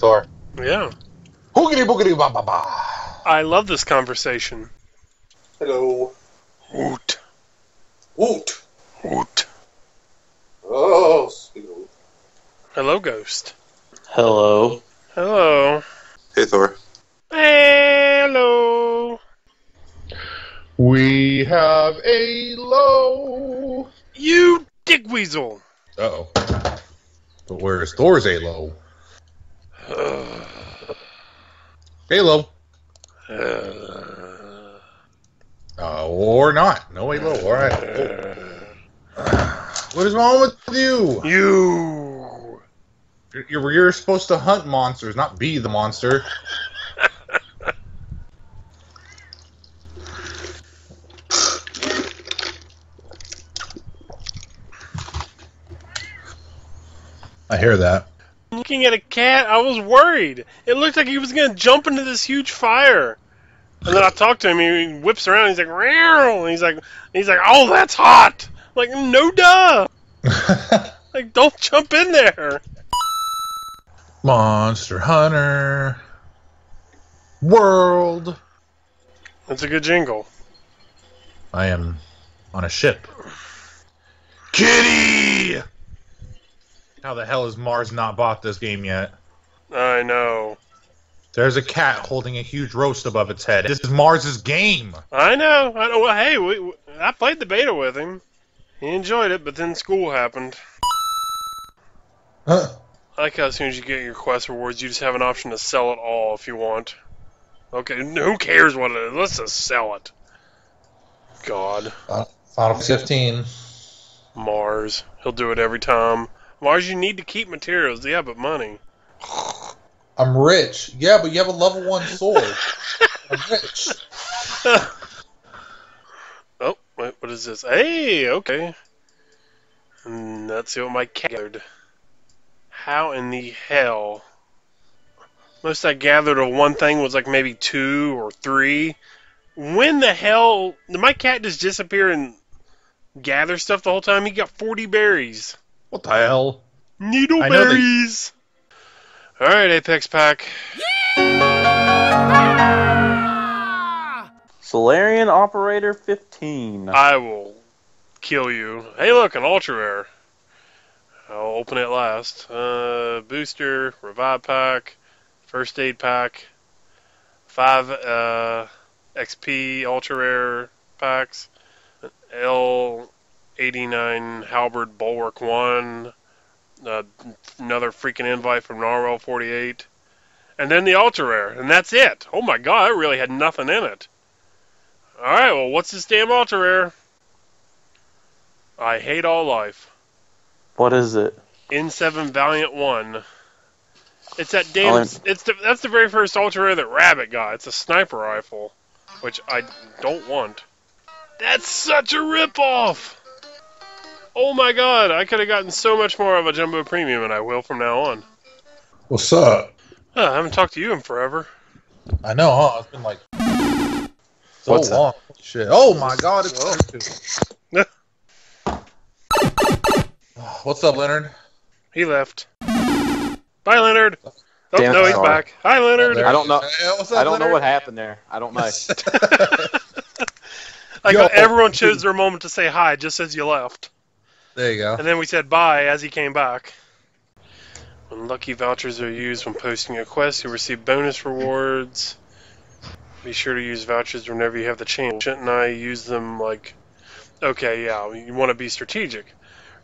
Hello. Hello. Hey, Thor. Yeah. Hoogity boogity ba ba ba. I love this conversation. Hello. Woot. Woot. Woot. Oh, speak. Hello, Ghost. Hello. Hello. Hey, Thor. Hello. We have a low. You dickweasel. Uh oh. But where's Thor's Halo? Uh, Halo. uh, Uh, or not. No Halo. All right. What is wrong with you? you. You're, you're, you're supposed to hunt monsters, not be the monster. I hear that. Looking at a cat, I was worried. It looked like he was gonna jump into this huge fire. And then I talked to him. He whips around. He's like, "Meow," and he's like, he's like, "Oh, that's hot." I'm like, no, duh. Like, don't jump in there. Monster Hunter World. That's a good jingle. I am on a ship. Kitty! How the hell has Mars not bought this game yet? I know. There's a cat holding a huge roast above its head. This is Mars's game. I know. I know. Well, hey, we, we, I played the beta with him. He enjoyed it, but then school happened. Huh. I like how as soon as you get your quest rewards, you just have an option to sell it all if you want. Okay, who cares what it is? Let's just sell it. God, uh, Final 15. Mars. He'll do it every time. Mars, you need to keep materials. Yeah, but money. I'm rich. Yeah, but you have a level 1 sword. I'm rich. Oh, wait, what is this? Hey, okay. Let's see what my cat gathered. How in the hell? Most I gathered of one thing was like maybe two or three. When the hell did my cat just disappear and gather stuff the whole time? He got 40 berries. What the hell? Needleberries! They- All right, Apex Pack. Solarian Operator 15. I will kill you. Hey, look, an ultra rare. I'll open it last. Uh, booster, revive pack, first aid pack, five uh, XP ultra rare packs, L89 Halberd Bulwark 1, uh, another freaking invite from Narwhal 48, and then the ultra rare, and that's it. Oh my god, I really had nothing in it. Alright, well, what's this damn ultra rare? I hate all life. What is it? N7 Valiant 1. It's that damn. Oh, It's the, that's the very first ultra rare that Rabbit got. It's a sniper rifle, which I don't want. That's such a ripoff! Oh my god, I could have gotten so much more of a Jumbo Premium, and I will from now on. What's up? Huh, I haven't talked to you in forever. I know, huh? It's been like so What's that? long. Shit. Oh my god, it's What's up, Leonard? He left. Bye, Leonard. Oh, Damn no, he's it. back. Hi, Leonard. I don't know. Hey, what's up, I don't know what happened there. I don't know. Like Yo. everyone chose their moment to say hi just as you left. There you go. And then we said bye as he came back. When lucky vouchers are used when posting a quest, you receive bonus rewards. Be sure to use vouchers whenever you have the chance. Shouldn't I use them like. Okay, yeah, you want to be strategic.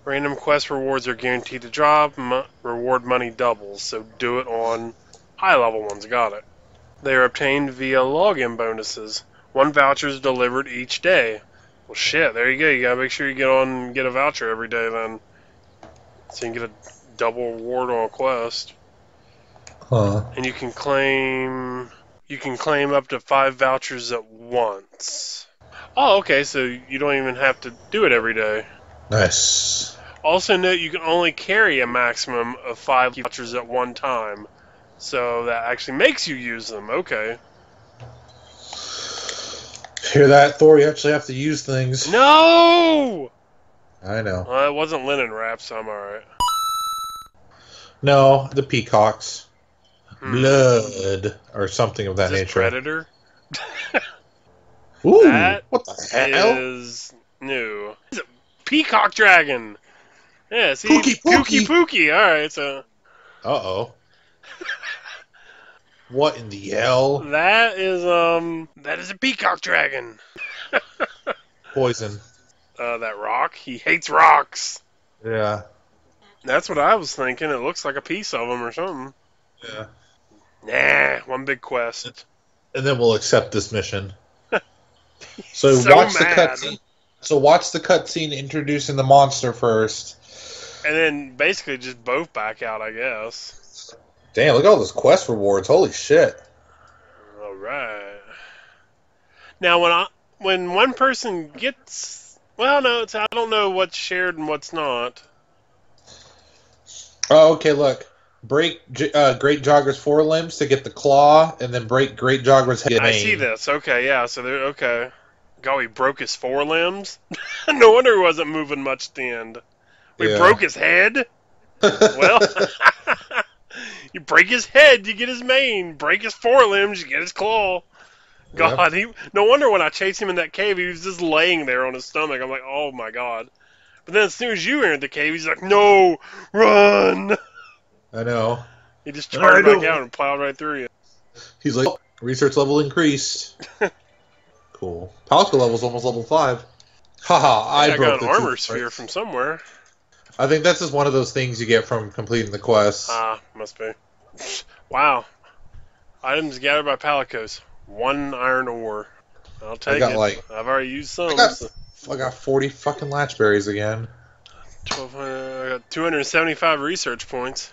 Random quest rewards are guaranteed to drop. Reward money doubles, so do it on high level ones. Got it. They are obtained via login bonuses. One voucher is delivered each day. Well, shit, there you go. You gotta make sure you get on and get a voucher every day then. So you can get a double reward on a quest. Huh. And you can claim. You can claim up to five vouchers at once. Oh, okay, so you don't even have to do it every day. Nice. Also, note you can only carry a maximum of five vouchers at one time. So that actually makes you use them. Okay. Hear that, Thor? You actually have to use things. No! I know. Well, it wasn't linen wrap, so I'm alright. No, the peacocks. Hmm. Blood or something of that nature. Predator Ooh, That what the hell? is new. It's a peacock dragon. Yeah, see, Pookie, pookie, pookie. pookie. All right, so Uh oh. What in the hell? that is um that is a peacock dragon. Poison. Uh, that rock. He hates rocks. Yeah. That's what I was thinking. It looks like a piece of him or something. Yeah. Nah, one big quest. And then we'll accept this mission. So, So watch the mad. cutscene. So watch the cutscene introducing the monster first. And then basically just both back out, I guess. Damn, look at all those quest rewards. Holy shit. All right. Now, when I when one person gets, well, no, it's I don't know what's shared and what's not. Oh, okay, look. Break uh, Great Jagras's forelimbs to get the claw, and then break Great Jagras's head. I see this. Okay, yeah. So there. Okay. God, he broke his forelimbs. no wonder he wasn't moving much at the end. We Yeah. broke his head. Well, you break his head, you get his mane. Break his forelimbs, you get his claw. God, he. No wonder when I chased him in that cave, he was just laying there on his stomach. I'm like, oh my god. But then as soon as you entered the cave, he's like, no, run. I know. He just charged back out and plowed right through you. He's like, "Oh, research level increased. cool. Palico level's almost level 5. Haha, I, I, broke got the an armor sphere from somewhere. I think that's just one of those things you get from completing the quest. Ah, must be. Wow. Items gathered by Palicos. One iron ore. I'll take got, it. like- I've already used some. I got- so I got 40 fucking latchberries again. 1200, I got 275 research points.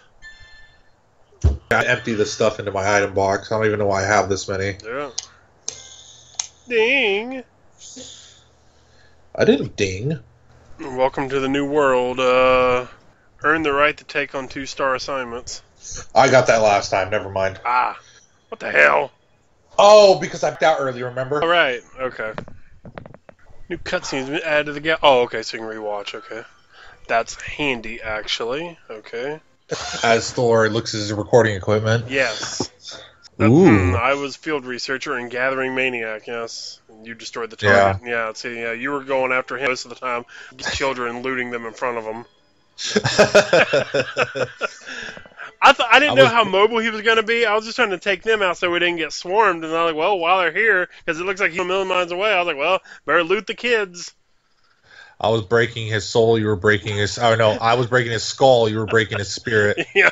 I empty the stuff into my item box. I don't even know why I have this many. Yeah. Ding! I didn't ding. Welcome to the new world. Uh, earn the right to take on two star assignments. I got that last time. Never mind. Ah, what the hell? Oh, because I backed out early, remember? All right, okay. New cutscenes been added to the game. Oh, okay, so you can rewatch. Okay, that's handy actually. Okay. As Thor looks at his recording equipment. Yes. Ooh. Hmm, I was field researcher and gathering maniac. Yes, you destroyed the target. Yeah. See, yeah, you were going after him most of the time. Children looting them in front of him. I thought I didn't I know was- how mobile he was going to be. I was just trying to take them out so we didn't get swarmed. And I was like, well, while they're here, because it looks like he's a million miles away, I was like, well, better loot the kids. I was breaking his soul. You were breaking his. Oh no, I was breaking his skull. You were breaking his spirit. yeah.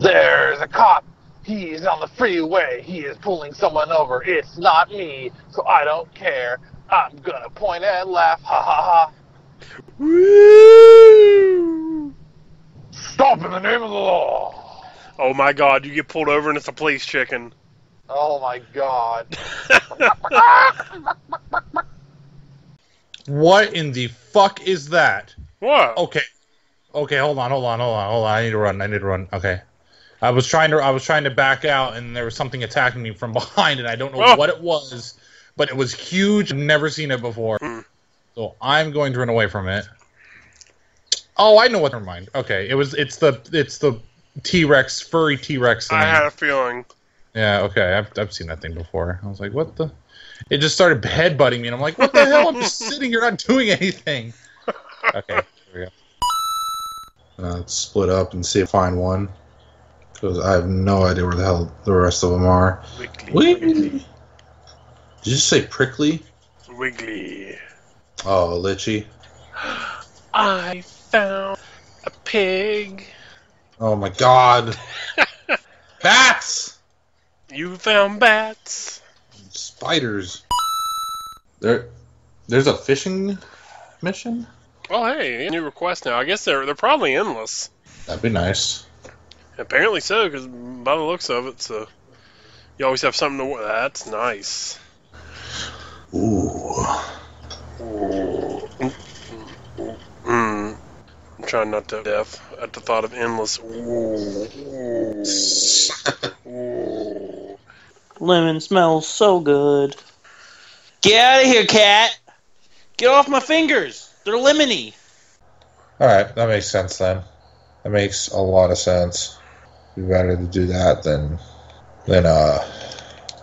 There's a cop. He's on the freeway. He is pulling someone over. It's not me, so I don't care. I'm gonna point and laugh. Ha ha ha. Woo! Stop in the name of the law. Oh my God! You get pulled over and it's a police chicken. Oh my god. What in the fuck is that? what? Okay, okay, hold on, hold on, hold on, hold on. I need to run. I need to run. Okay, I was trying to. I was trying to back out, and there was something attacking me from behind, and I don't know Oh. what it was, but it was huge. I've never seen it before. Hmm. So I'm going to run away from it. Oh, I know what. Never mind. Okay, it was. It's the. It's the T Rex furry T Rex. I had a feeling. Yeah, okay. I've, I've seen that thing before. I was like, what the? It just started headbutting me, and I'm like, what the hell? I'm just sitting here not doing anything. Okay, here we go. Uh, let's split up and see if I find one. Because I have no idea where the hell the rest of them are. Wiggly. Wiggly. Did you just say prickly? Wiggly. Oh, Litchy. I found a pig. Oh my god. Bats! You found bats. Spiders. There, there's a fishing mission? Oh hey, new request now. I guess they're they're probably endless. That'd be nice. Apparently so, because by the looks of it, so you always have something to. That's nice. Ooh. Mm. I'm trying not to death at the thought of endless. Ooh. Ooh. Ooh. Lemon smells so good. Get out of here, cat! Get off my fingers! They're lemony. All right, that makes sense then. That makes a lot of sense. Be better to do that than than uh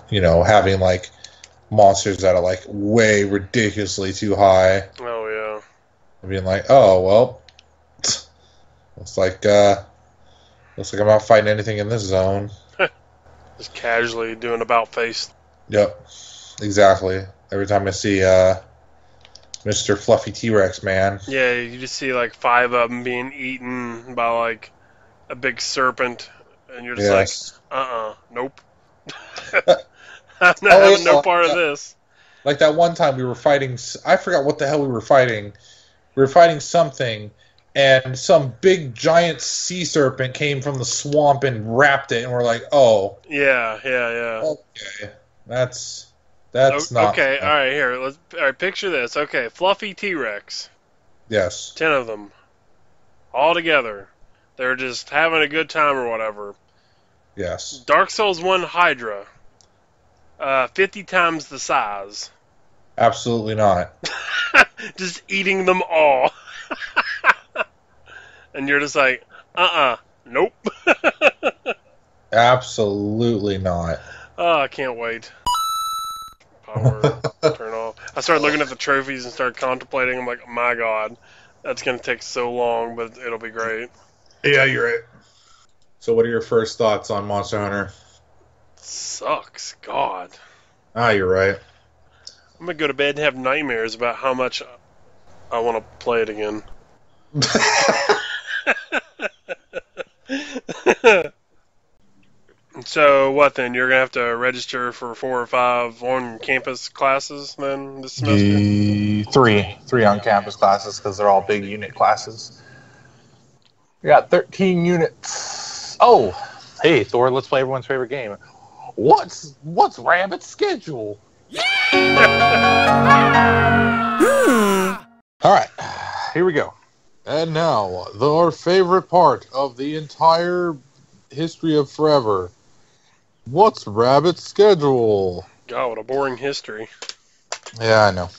you know having like monsters that are like way ridiculously too high. Oh yeah. Being like, oh well, looks like uh looks like I'm not fighting anything in this zone. Just casually doing about face. Yep, exactly. Every time I see uh Mr. Fluffy T Rex man, Yeah, you just see like five of them being eaten by like a big serpent, and you're just yes, like, uh, uh nope. I'm not Oh, having no part of this. like that one time we were fighting. I forgot what the hell we were fighting. We were fighting something, and some big giant sea serpent came from the swamp and wrapped it, and we're like, oh, Yeah, yeah, yeah. okay, that's that's O- not okay. fun. All right, here. Let's. All right, picture this. Okay, fluffy T Rex, Yes, ten of them, all together. They're just having a good time or whatever. yes, Dark Souls One Hydra, uh, fifty times the size, absolutely not. just eating them all. and you're just like, uh, uh nope. Absolutely not. oh, I can't wait. Power turn off. I started looking at the trophies and started contemplating. I'm like, my god, that's gonna take so long, but it'll be great. Yeah, you're right. So, what are your first thoughts on Monster Hunter? Sucks, God. Ah, you're right. I'm gonna go to bed and have nightmares about how much I want to play it again. so what then? You're gonna have to register for four or five on-campus classes then this semester. The three, three on campus classes because they're all big unit classes. We got 13 units. Oh, hey Thor, let's play everyone's favorite game. What's what's Rabbit's schedule? Yeah! All right, here we go. And now, the, our favorite part of the entire history of forever. What's Rabbit's schedule? God, what a boring history. Yeah, I know.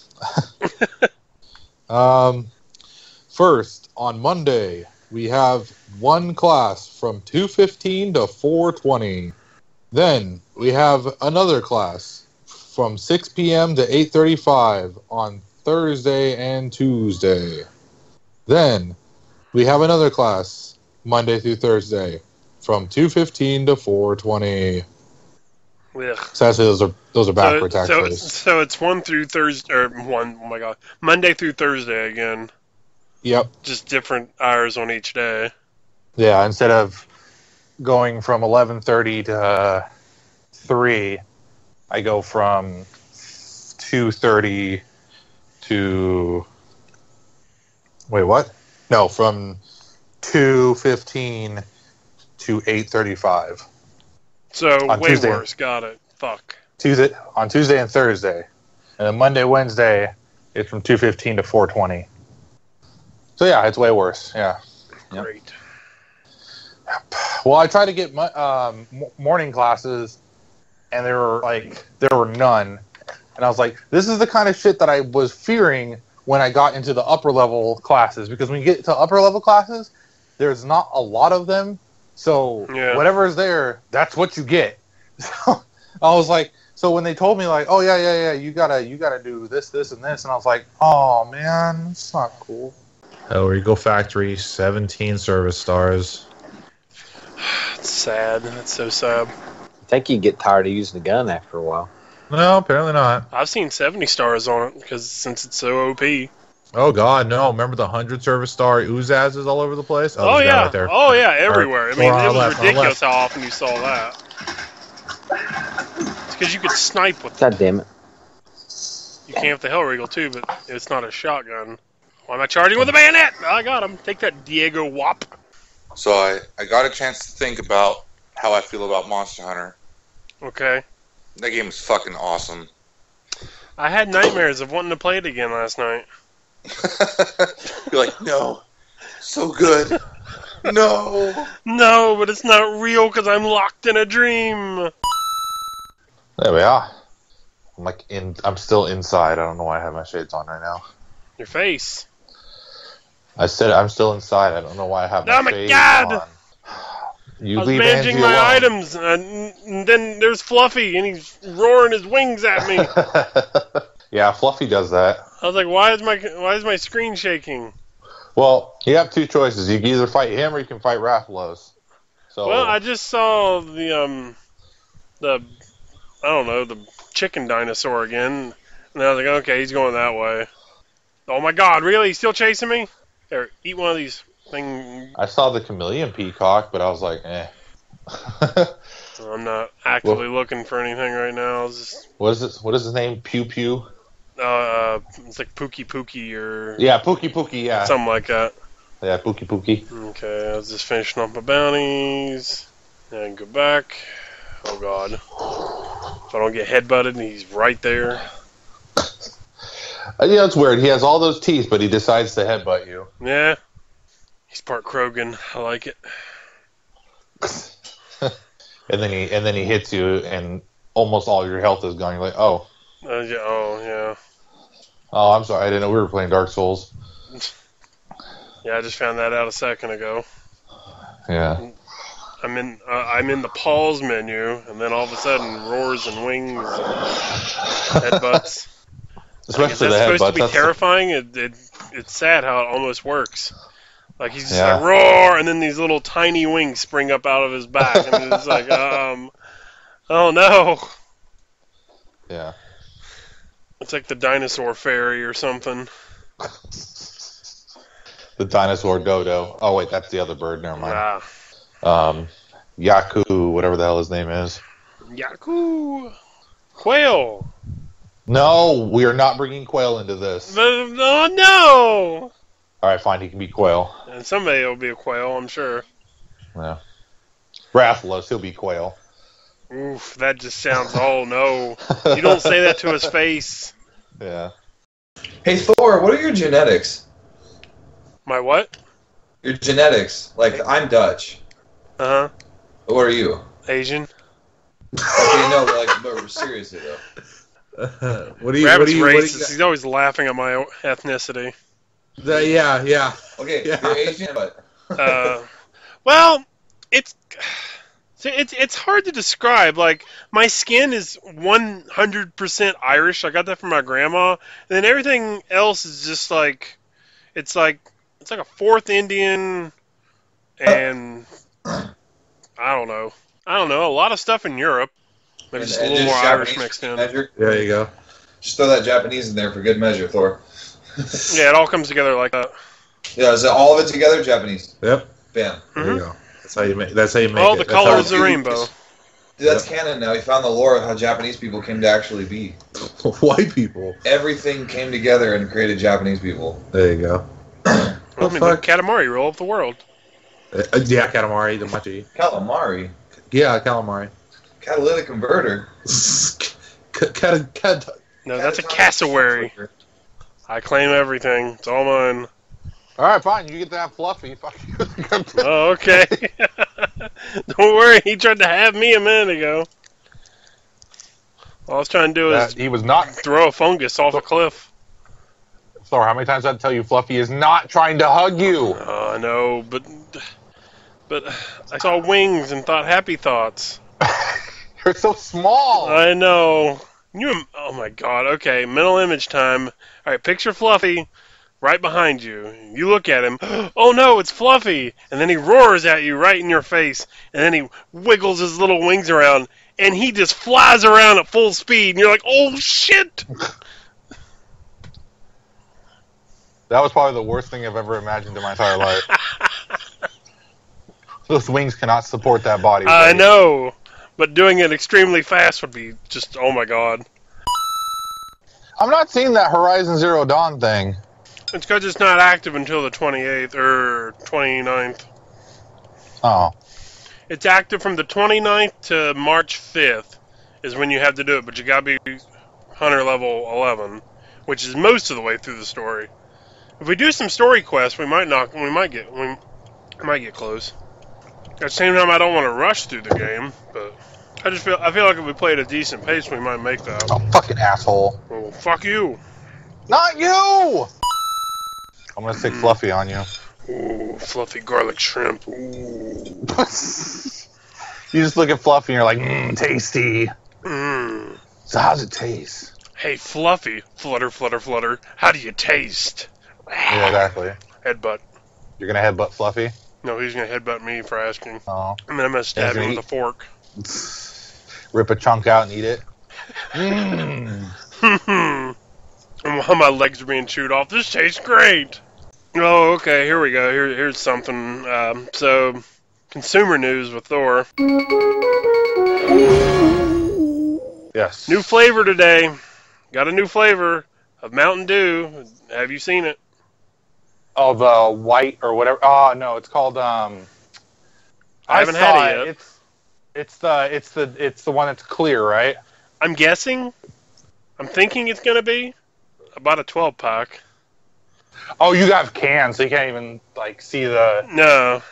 um, first, on Monday, we have one class from 2.15 to 4.20. Then, we have another class from 6 p.m. to 8.35 on Thursday and Tuesday. Then, we have another class Monday through Thursday from 2.15 to 4.20. Ugh. So actually, those are those are So, backwards. so, actually, so it's one through Thursday, or one, oh my god, Monday through Thursday again. yep. Just different hours on each day. Yeah, instead of going from 11:30 to uh, 3, I go from 2:30 to Wait, what? No, from 2:15 to 8:35. So On way Tuesday. worse. Got it. Fuck. Tuesday on Tuesday and Thursday. And then Monday, Wednesday, it's from 2:15 to 4:20. So yeah, it's way worse. Yeah. Yep. Great. Well, I tried to get mo- um, morning classes, and there were like there were none, and I was like, this is the kind of shit that I was fearing when I got into the upper level classes because when you get to upper level classes, there's not a lot of them, so Yeah. whatever is there, that's what you get. So I was like, so when they told me like, oh yeah, yeah, yeah, you gotta you gotta do this, this, and this, and I was like, oh man, it's not cool. Uh, El Rico Factory, 17 service stars. It's sad. It's so sad. I think you get tired of using the gun after a while. No, apparently not. I've seen 70 stars on it because since it's so OP. Oh God, no! Remember the hundred service star Uzazes all over the place? Oh, there's a oh, guy yeah. right there. Oh yeah, everywhere. I mean, it was left, ridiculous how often you saw that. It's because you could snipe with God damn it. You can with the Hellriegel too, but it's not a shotgun. Why am I charging with a bayonet? I got him. Take that, Diego Wop. So I, I got a chance to think about how I feel about Monster Hunter. Okay. That game is fucking awesome. I had nightmares of wanting to play it again last night. You're like, no, so good. No. No, but it's not real because I'm locked in a dream. There we are. I'm like in. I'm still inside. I don't know why I have my shades on right now. Your face. I said I'm still inside. I don't know why I have oh my Oh my shades God! on. You I was managing Angie my alone. items, and, and then there's Fluffy, and he's roaring his wings at me. yeah, Fluffy does that. I was like, why is my why is my screen shaking? Well, you have two choices. You can either fight him or you can fight Rathalos. So Well, I just saw the um the I don't know the chicken dinosaur again, and I was like, okay, he's going that way. Oh my God, really? He's still chasing me? Here, eat one of these I saw the chameleon peacock, but I was like, eh. I'm not actively looking for anything right now. Just what is it? What is his name? Pew Pew. uh, uh it's like Pookie Pookie or Yeah, Pookie Pookie. Yeah, something like that. yeah, Pookie Pookie. Okay, I was just finishing up my bounties. And go back. Oh god. If I don't get headbutted, he's right there. Uh, yeah, it's weird. He has all those teeth, but he decides to headbutt you. Yeah. He's part Krogan. I like it. and then he and then he hits you, and almost all your health is gone. You're like, oh, Uh, yeah, oh, yeah. oh, I'm sorry. I didn't know we were playing Dark Souls. Yeah, I just found that out a second ago. Yeah. I'm in uh, I'm in the pause menu, and then all of a sudden, roars and wings and headbutts. Like, is Especially that the supposed to be That's terrifying? It, it, it's sad how it almost works. Like he's just Yeah. like roar, and then these little tiny wings spring up out of his back, and it's like, um, oh no, yeah. it's like the dinosaur fairy or something. The dinosaur dodo. Oh wait, that's the other bird. Never mind. Ah, Um, Yaku, whatever the hell his name is. Yaku, quail. No, we are not bringing Quail into this. Oh no! All right, fine. He can be Quail. And somebody will be a quail, I'm sure. Yeah. Rathalos, he'll be Quail. Oof, that just sounds. Oh no! You don't say that to his face. Yeah. Hey Thor, what are your genetics? My what? Your genetics. Like I'm Dutch. Uh huh. What are you? Asian. Okay, no, but like, but seriously though. what do you? Rabbit's what do you? What do racist. He's always laughing at my ethnicity. You the, yeah, yeah. Okay, Yeah. you're Asian, but Uh, well, it's see, it's it's hard to describe. Like my skin is 100% Irish. I got that from my grandma, and then everything else is just like it's like it's like a fourth Indian, and I don't know. I don't know. A lot of stuff in Europe. Maybe and- just a and little more Irish Japanese mixed in. Measure. There you go. Just throw that Japanese in there for good measure, Thor. Yeah, it all comes together like that. Yeah, is it all of it together, Japanese? Yep. Bam. There Mhm. you go. That's how you make. That's how you make All it. the colors of the rainbow. Dude, that's canon now. We found the lore of how Japanese people came to actually be. White people. Everything came together and created Japanese people. There you go. I mean, fuck? the Katamari roll of the world. Uh, uh, yeah, calamari, the mochi. Calamari, Yeah, calamari. catalytic converter. Cat, cat, cat, No, that's a cassowary. I claim everything. It's all mine. All right, fine. You get that Fluffy. Fuck you. Oh, okay. Don't worry, he tried to have me a minute ago. All I was trying to do That- is he was not. throw a fungus off a cliff. Sorry, how many times did I tell you Fluffy is not trying to hug you? Oh, I know, but but I saw wings and thought happy thoughts. You're so small. I know. You. am- Oh my God. Okay, mental image time. All right, picture Fluffy right behind you. You look at him. Oh no, it's Fluffy! And then he roars at you right in your face, and then he wiggles his little wings around, and he just flies around at full speed, and you're like, oh shit! That was probably the worst thing I've ever imagined in my entire life. Those wings cannot support that body. I buddy. know, but doing it extremely fast would be just oh my god. I'm not seeing that Horizon Zero Dawn thing. It's because it's not active until the 28th or 29th. Oh, It's active from the 29th to March 5th is when you have to do it, but you gotta be hunter level 11, which is most of the way through the story. If we do some story quests, we might not. We might get. We might get close. At the same time, I don't want to rush through the game, but I just feel. I feel like if we play at a decent pace, we might make that. oh fucking asshole. Well, fuck you. Not you! I'm gonna stick Mm. Fluffy on you. Ooh, fluffy garlic shrimp. Ooh. you just look at Fluffy and you're like, mmm, tasty. Mm. So how's it taste? Hey, Fluffy, flutter, flutter, flutter. How do you taste? Yeah, exactly. Headbutt. You're gonna headbutt Fluffy. No, he's gonna headbutt me for asking. Oh. And then I'm gonna stab him with a fork. Rip a chunk out and eat it. Mmm. while my legs are being chewed off, this tastes great. Oh, okay. Here we go. Here, here's something. Um, so, consumer news with Thor. Yes. New flavor today. Got a new flavor of Mountain Dew. Have you seen it? Oh, the white or whatever. Oh no, it's called. Um, I haven't had it yet. It's it's the it's the it's the one that's clear, right? I'm guessing. I'm thinking it's gonna be about a 12 pack. Oh, you have cans, so you can't even like see the. No.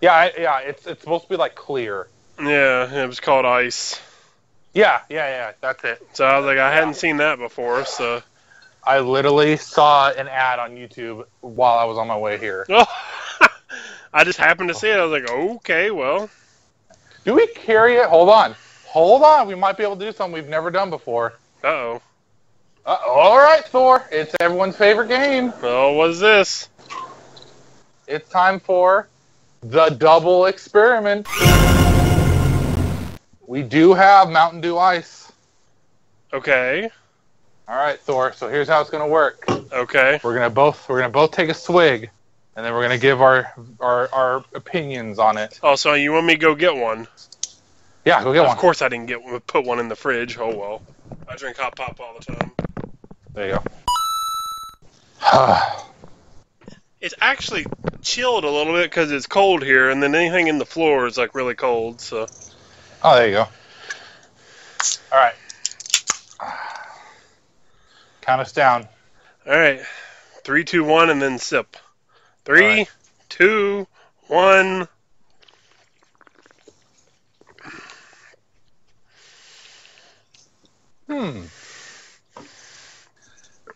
Yeah, I- yeah. It's it's supposed to be like clear. Yeah, it was called Ice. Yeah, yeah, yeah. That's it. So I was like, I hadn't seen that before. So, I literally saw an ad on YouTube while I was on my way here. oh, I just happened to see it. I was like, okay, well, Do we carry it? Hold on, hold on. We might be able to do something we've never done before. uh oh. Uh, all right, Thor. It's everyone's favorite game. Oh, what is this? It's time for the double experiment. We do have Mountain Dew Ice. Okay, All right, Thor. So here's how it's gonna work. okay. We're gonna both we're gonna both take a swig, and then we're gonna give our our, our opinions on it. Oh, so you want me to go get one? Yeah, go get of one. Of course, I didn't get one. Put one in the fridge. Oh well. I drink hot pop all the time. There you go. It's actually chilled a little bit because it's cold here, and then anything in the floor is like really cold. So oh, there you go. All right. Count us down. all right, three, two, one, and then sip. Three, right. two, one. Hmm.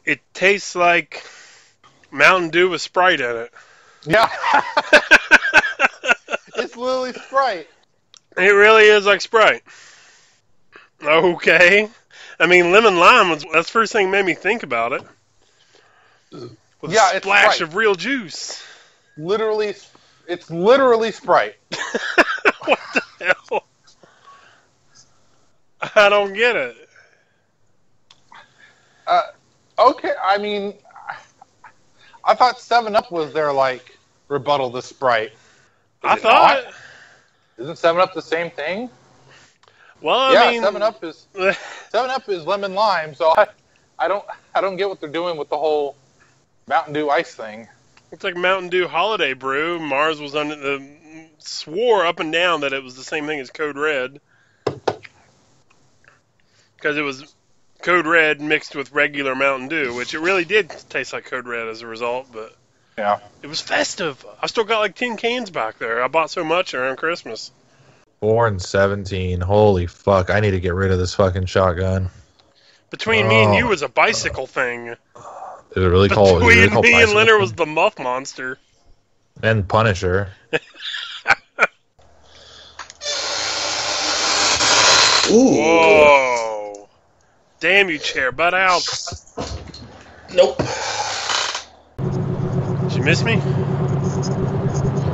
It tastes like Mountain Dew with Sprite in it. Yeah. it's literally Sprite. It really is like Sprite. Okay. I mean, lemon lime was that's the first thing made me think about it. With Yeah, a splash Sprite. of real juice. Literally, it's literally Sprite. what the hell? I don't get it. Uh, okay, I mean, I thought Seven Up was their like rebuttal to Sprite. Is I thought. not? Isn't Seven Up the same thing? Well, I yeah, mean, Seven Up is Seven Up is lemon lime. So I, I don't, I don't get what they're doing with the whole Mountain Dew ice thing. it's like Mountain Dew Holiday Brew. Mars was under the swore up and down that it was the same thing as Code Red because it was Code Red mixed with regular Mountain Dew, which it really did taste like Code Red as a result. But Yeah. it was festive. I still got like ten cans back there. I bought so much around Christmas. Four and seventeen. Holy fuck! I need to get rid of this fucking shotgun. Between me and Oh. you was a bicycle thing. Is it really called? is it really Between called me and Bicycle? Leonard was the Muff Monster. and Punisher. Whoa! Damn you, chair, butt out. Nope. Did you miss me?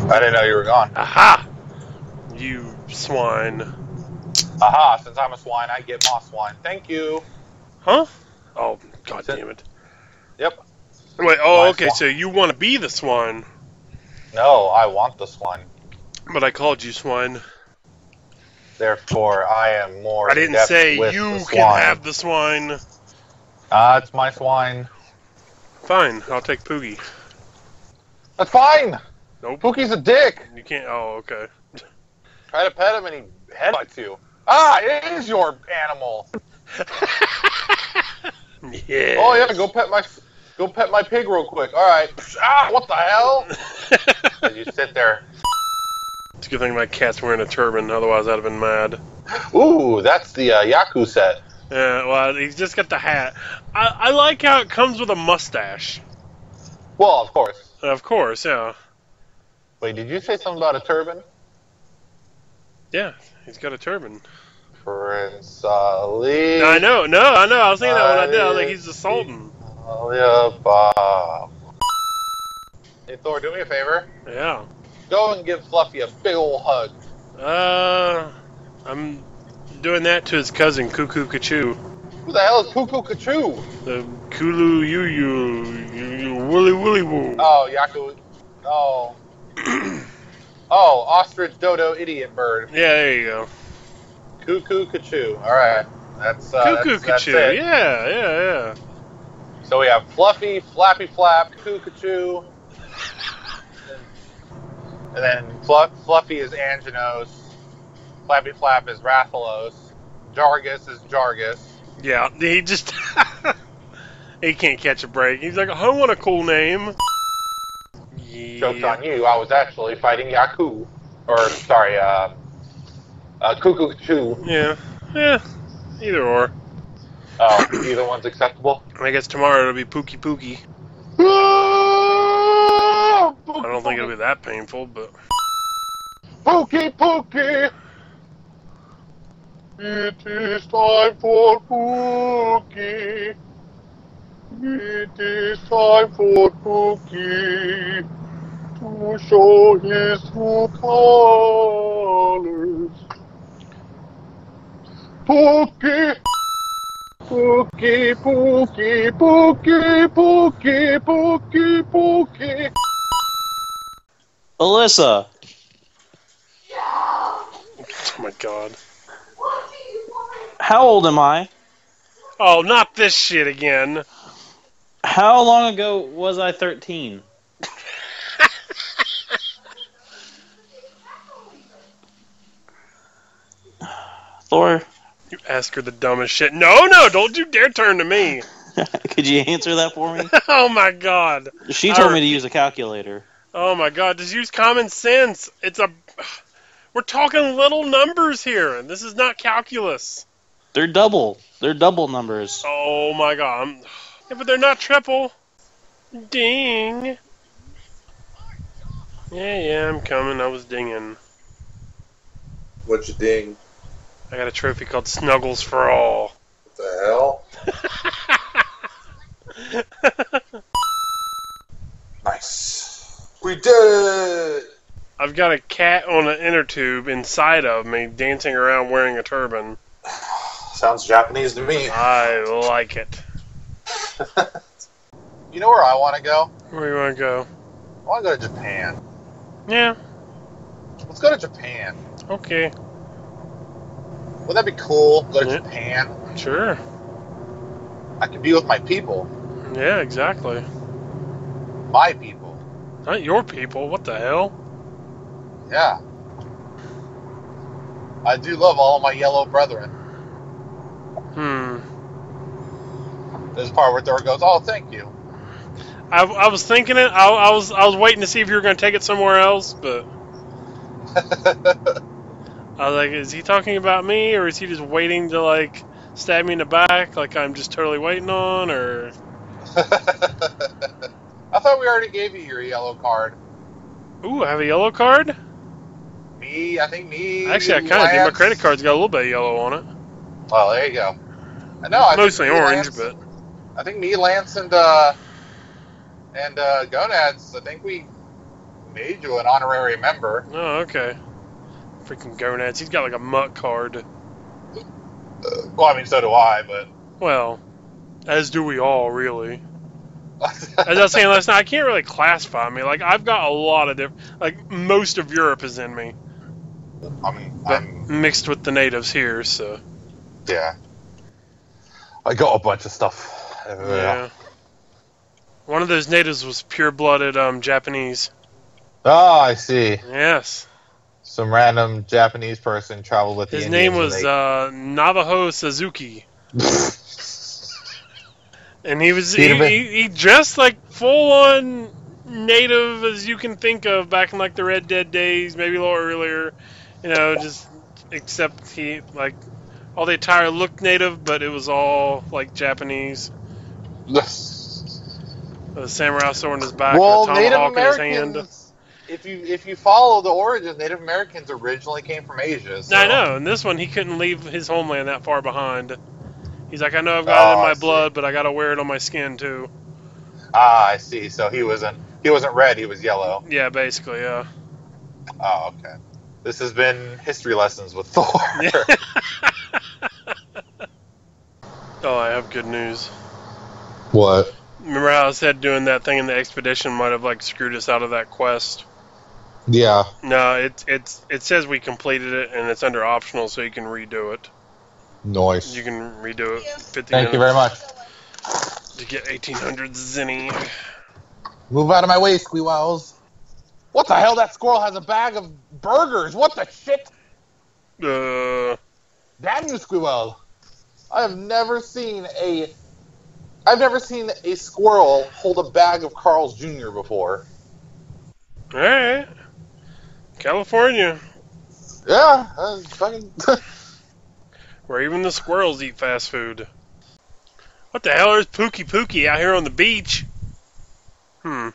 I didn't know you were gone. Aha! You swine. Aha! Since I'm a swine, I get moss swine. Thank you. Huh? Oh, god damn it. Yep. Wait, oh, My okay, so you want to be the swine, No, I want the swine. but I called you swine. Therefore, I am more. I didn't say you can have the swine. Ah, it's my swine. Fine, I'll take Poogie. That's fine. Nope. Pookie's a dick. You can't. Oh, okay. Try to pet him and he headbutts you. Ah, it is your animal. Yeah. Oh yeah, go pet my go pet my pig real quick. All right. Ah, what the hell? You sit there. It's a good thing my cat's wearing a turban, otherwise I'd have been mad. Ooh, that's the uh, Yaku set. Yeah, well, he's just got the hat. I, I like how it comes with a mustache. Well, of course. Of course, yeah. Wait, did you say something about a turban? Yeah, he's got a turban. Prince Ali. I know, no, I know. I was thinking that when I did. I was like, he's the Sultan. Alibaba. Hey Thor, do me a favor. Yeah. Go and give Fluffy a big ol' hug. Uh, I'm doing that to his cousin, Cuckoo Kachu. Who the hell is Cuckoo Kachu? The Kulu Yu Yu Woolly Woolly Woo. Oh, Yaku. Oh. oh, ostrich dodo idiot bird. Yeah, there you go. Cuckoo Kachu. All right. That's uh, Cuckoo that's, that's it. Yeah, yeah, yeah. So we have Fluffy, Flappy Flap, Cuckoo Kachu. And then Fluff, Fluffy is Anjanath. Flappy Flap is Rathalos. Jagras is Jagras. Yeah, he just he can't catch a break. He's like, I want a cool name. Joke's on you. I was actually fighting Yaku. Or, sorry, uh, uh, Cuckoo Kachu. Yeah, yeah. Either or. Oh, either one's acceptable. I guess tomorrow it'll be Pookie Pookie. I I don't think it'll be that painful, but Pookie Pookie! It is time for Pookie. It is time for Pookie to show his true colors. Pookie! Pookie, Pookie, Pookie, Pookie, Pookie, Pookie. Alyssa, Yeah. oh my god. how old am I? Oh, not this shit again. How long ago was I 13? Thor, You ask her the dumbest shit. No, no, don't you dare turn to me. could you answer that for me? oh my god. She I told me to use a calculator. Oh my god, just use common sense. It's a. We're talking little numbers here. And this is not calculus. They're double. They're double numbers. Oh my god. I'm- Yeah, but they're not triple. Ding. Yeah, yeah, I'm coming. I was dinging. What you ding? I got a trophy called Snuggles for All. What the hell? Nice. We did it! I've got a cat on an inner tube inside of me dancing around wearing a turban. Sounds Japanese to me. I like it. You know where I want to go? Where you want to go? I want to go to Japan. Yeah, Let's go to Japan. okay, Would that be cool? Go to Yeah. Japan. sure. I could be with my people. Yeah, exactly. My people. Not your people. What the hell? Yeah. I do love all of my yellow brethren. Hmm. There's a part where Thor goes, "Oh, thank you." I, I was thinking it. I, I was I was waiting to see if you were going to take it somewhere else, but I was like, is he talking about me, or is he just waiting to like stab me in the back, like I'm just totally waiting on, or I thought we already gave you your yellow card. ooh, I have a yellow card. Me, I think me. Actually, I kind of do. My Lance- credit card's got a little bit of yellow on it. Well, there you go. I know. I Mostly orange, Lance- but I think me, Lance, and uh, and uh, Gonads. I think we made you an honorary member. oh, okay. Freaking gonads. He's got like a mutt card. Well, I mean, so do I, but. Well, as do we all, really. As I was saying last night, I can't really classify me. Like I've got a lot of different. Like most of Europe is in me, I mean, but I'm mixed with the natives here. So yeah. I got a bunch of stuff. yeah. One of those natives was pure-blooded um, Japanese. Oh, I see. Yes, Some random Japanese person traveled with the his name Indians was and uh, Navajo Suzuki, and he was he, he, he dressed like full-on native as you can think of back in like the Red Dead days, maybe a little earlier. You know, just except he like all the attire looked native, but it was all like Japanese. With a samurai sword in his back, well, and a Native tomahawk in his hand. If you if you follow the origins, Native Americans originally came from Asia. So. I know. In this one, he couldn't leave his homeland that far behind. He's like, I know I've got it Oh, in I my see. blood, but I gotta wear it on my skin too. Ah, I see. So he wasn't he wasn't red. He was yellow. Yeah, basically, yeah. Oh, okay. This has been history lessons with Thor. Oh, I have good news. what? Remember how I said doing that thing in the expedition might have like screwed us out of that quest? Yeah. No, it it's it says we completed it and it's under optional, so you can redo it. Nice. You can redo it. 50 Thank you very much. To get 1800 zenny. Move out of my way, Squeewells. What the hell? That squirrel has a bag of burgers. What the shit? Uh, Damn you, Squeewell. I have never seen a. I've never seen a squirrel hold a bag of Carl's Jr. before. all right. California, Yeah, uh, fucking. where even the squirrels eat fast food. What the hell? is Pookie Pookie out here on the beach. Hmm.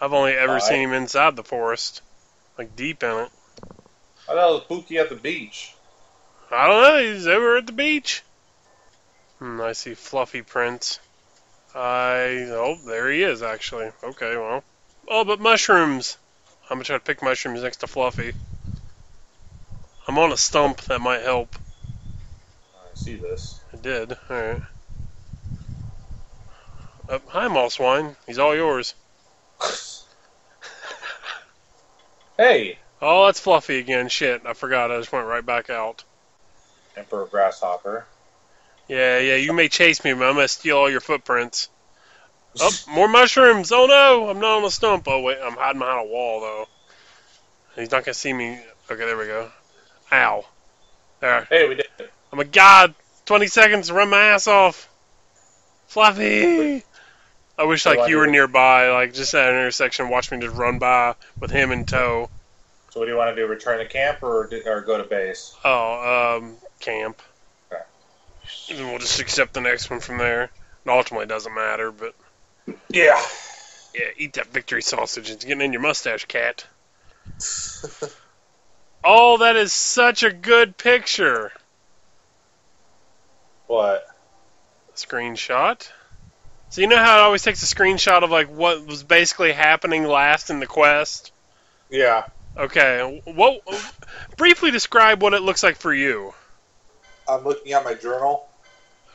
I've only ever Alright. seen him inside the forest, like deep in it. I thought it was Pookie at the beach. I don't know. He's over at the beach. Hmm. I see Fluffy Prince. I oh, there he is actually. Okay, well. Oh, but mushrooms. I'm gonna try to pick mushrooms next to Fluffy. I'm on a stump that might help. I see this. I did. Alright. Uh, hi, Mosswine. He's all yours. Hey, Oh, that's Fluffy again. Shit, I forgot. I just went right back out. Emperor Grasshopper. Yeah, yeah, you may chase me, but I'm gonna steal all your footprints. Oh, more mushrooms! Oh no, I'm not on a stump. Oh wait, I'm hiding behind a wall though. He's not gonna see me. Okay, there we go. Ow. There. Hey, we did it. I'm a god. 20 seconds to run my ass off. Fluffy. I wish like you were nearby, like just at an intersection, watch me just run by with him in tow. So what do you want to do? Return to camp or or go to base? Oh, um, camp. Okay. And then we'll just accept the next one from there. It ultimately doesn't matter, but Yeah. yeah, eat that victory sausage. It's getting in your mustache, cat. oh, that is such a good picture. What? A Screenshot. So you know how it always takes a screenshot of like what was basically happening last in the quest? Yeah. Okay, what? Briefly describe what it looks like for you. I'm looking at my journal.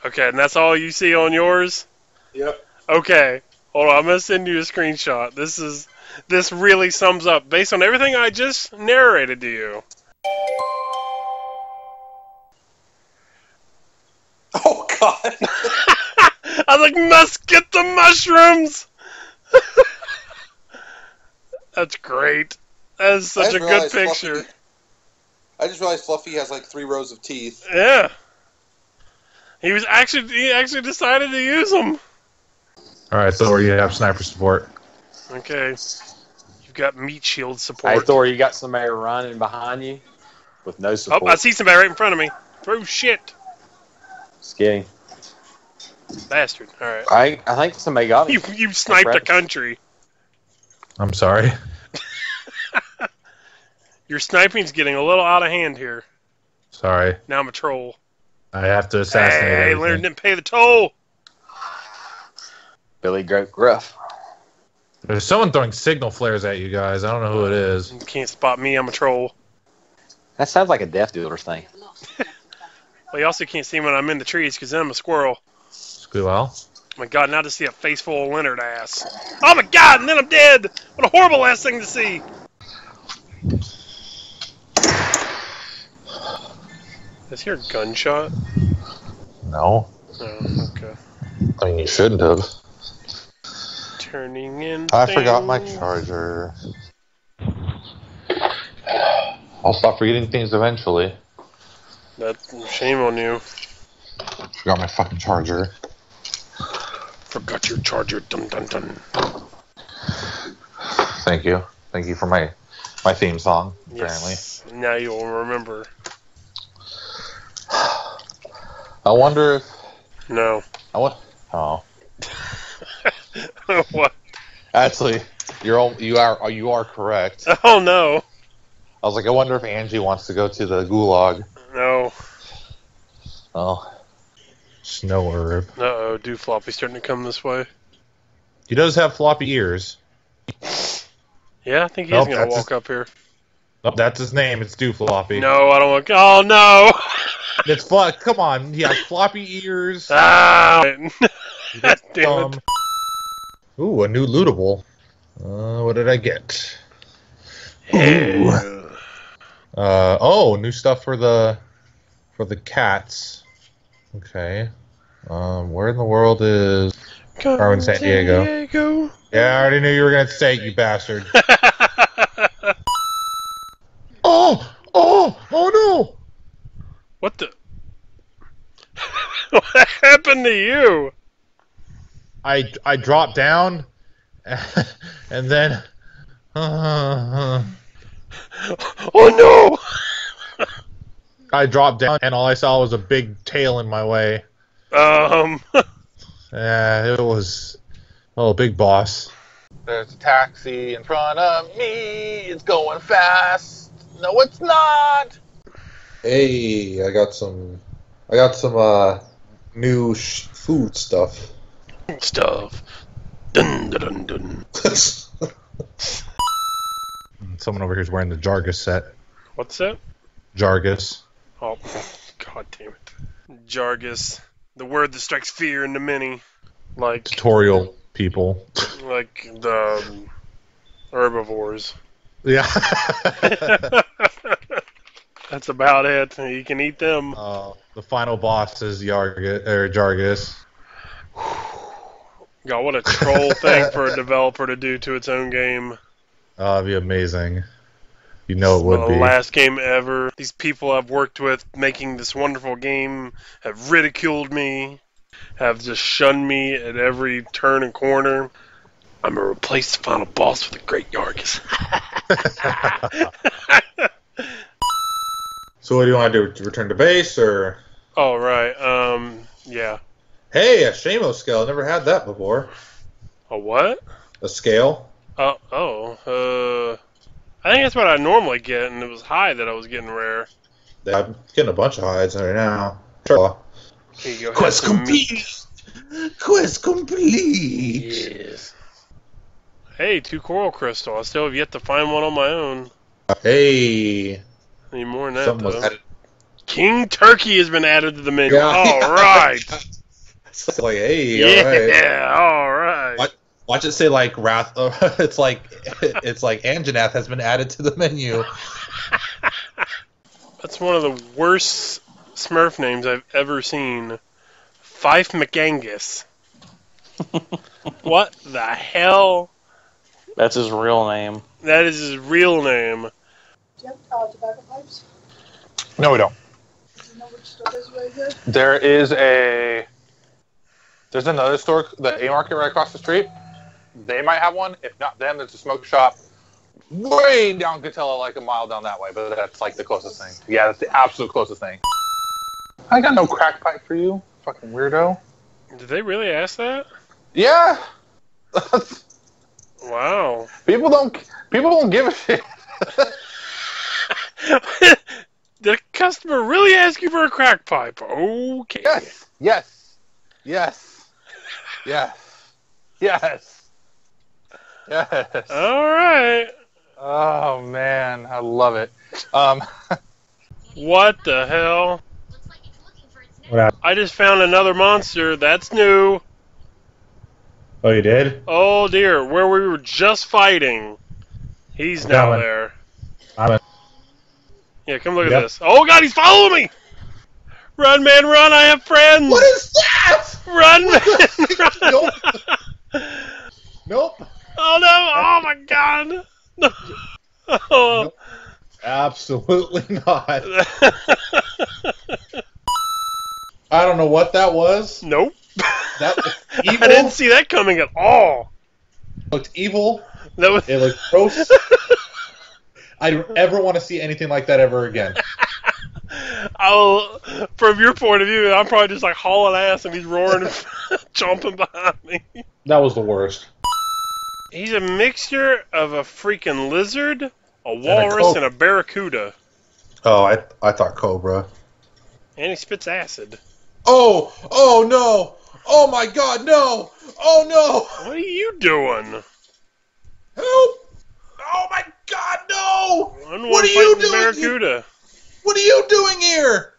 Okay, and that's all you see on yours. Yep. Okay, hold on. I'm gonna send you a screenshot. This is this really sums up based on everything I just narrated to you. Oh God. I was like, must get the mushrooms. That's great. That is such a good picture. Fluffy- I just realized Fluffy has like three rows of teeth. Yeah. He was actually he actually decided to use them. All right, Thor, you have sniper support. Okay. You've got meat shield support. Hey, support. Thor, you got somebody running behind you with no support. oh. I see somebody right in front of me. Throw shit. Skinny. Bastard. Alright. I I think somebody got You him. you sniped a country. I'm sorry. Your sniping's getting a little out of hand here. Sorry. Now I'm a troll. I have to assassinate Hey, everything. Leonard didn't pay the toll. Billy Goat Gruff. There's someone throwing signal flares at you guys. I don't know who it is. You can't spot me, I'm a troll. That sounds like a Death Dealer thing. Well, you also can't see me when I'm in the trees because then I'm a squirrel. Squeal. Oh my god, now to see a face full of Leonard ass. Oh my god, and then I'm dead! What a horrible ass thing to see! Is here a gunshot? No. Oh, okay. I mean, you shouldn't have. Turning in. I forgot my charger. I'll stop forgetting things eventually. That shame on you. Forgot my fucking charger. Forgot your charger. Dun dun dun. Thank you. Thank you for my my theme song. Apparently, Yes. Now you'll remember. I wonder if No. I want. Oh, what? Actually, you're all, you are you are correct. Oh no, I was like, I wonder if Angie wants to go to the gulag. no. Oh, Snow herb. Uh oh, do floppy's starting to come this way. He does have floppy ears. Yeah, I think he's Nope, gonna that's walk up here. Oh, that's his name. It's Do Floppy. No, I don't want. Oh no! It's flo- Come on. He has floppy ears. Ah! He got Damn it. Ooh, a new lootable. Uh, what did I get? Yeah. Uh, oh, new stuff for the for the cats. Okay. Um, where in the world is? Come Carmen Sandiego. Diego. Yeah, I already knew you were gonna say it, you bastard. Oh, oh, oh no! what the? what happened to you? I I dropped down, and then. uh, Oh no! I dropped down, and all I saw was a big tail in my way. Um, Yeah, it was. Oh, big boss. there's a taxi in front of me. It's going fast. No, it's not. Hey, I got some. I got some uh new sh- food stuff. Stuff. Dun dun dun dun. Someone over here is wearing the Jagras set. What's that? Jagras. Oh, god damn it. Jagras. The word that strikes fear into many. Like, Tutorial people. like the um, herbivores. Yeah. That's about it. You can eat them. uh, the final boss is Yargus, or Jargus. God, what a troll thing for a developer to do to its own game. Oh, that'd be amazing. You know it would the be. last game ever. These people I've worked with making this wonderful game have ridiculed me, have just shunned me at every turn and corner. I'm gonna replace the final boss with a great Yargus. So what do you want to do? Return to base or? All right. Um. Yeah. Hey, a Shamos scale. I never had that before. A what? A scale. Oh. Oh. Uh. I think that's what I normally get, and it was high that I was getting rare. I'm getting a bunch of hides right now. Sure. Here you go. have Quest some meat. Quest complete. Yes. Hey, two coral crystal. I still have yet to find one on my own. Hey, Need more than that, though. King Turkey has been added to the menu. Yeah. All right. It's like, hey, all right. Yeah, all right. What? Watch it say like Wrath. it's like it's like Anjanath has been added to the menu. That's one of the worst Smurf names I've ever seen. Fife McAngus. what the hell? That's his real name. That is his real name. Do you have uh, tobacco pipes? No, we don't. Do you know which store is right here? There is a. There's another store, the A Market right across the street. They might have one. If not them, there's a smoke shop way down Katella, like a mile down that way. But that's like the closest thing. Yeah, that's the absolute closest thing. I got no crack pipe for you, fucking weirdo. Did they really ask that? Yeah. Wow. people don't. People don't give a shit. Did a customer really ask you for a crack pipe? Okay. Yes. Yes. Yes. Yes. Yes. Yes. All right. Oh man, I love it. Um, What the hell? What happened? I just found another monster. That's new. Oh, you did? Oh dear, where we were just fighting. He's now Coming. there. I'm in. Yeah, come look Yep. at this. Oh god, he's following me! Run, man, run! I have friends. What is that? Run, run! Nope. Oh no! Oh my god! No. Oh. Nope. Absolutely not. I don't know what that was. nope. That was I didn't see that coming at all. looked evil. That was It looked gross. I don't ever want to see anything like that ever again. From your point of view, I'm probably just like hauling ass and he's roaring and chomping behind me. That was the worst. He's a mixture of a freaking lizard, a walrus, cobra. and a barracuda. Oh, I I thought Cobra. And he spits acid. Oh, oh no! Oh my God, no! Oh no! What are you doing? Help! Oh my God, no! What are you doing, Barracuda. What are you doing here?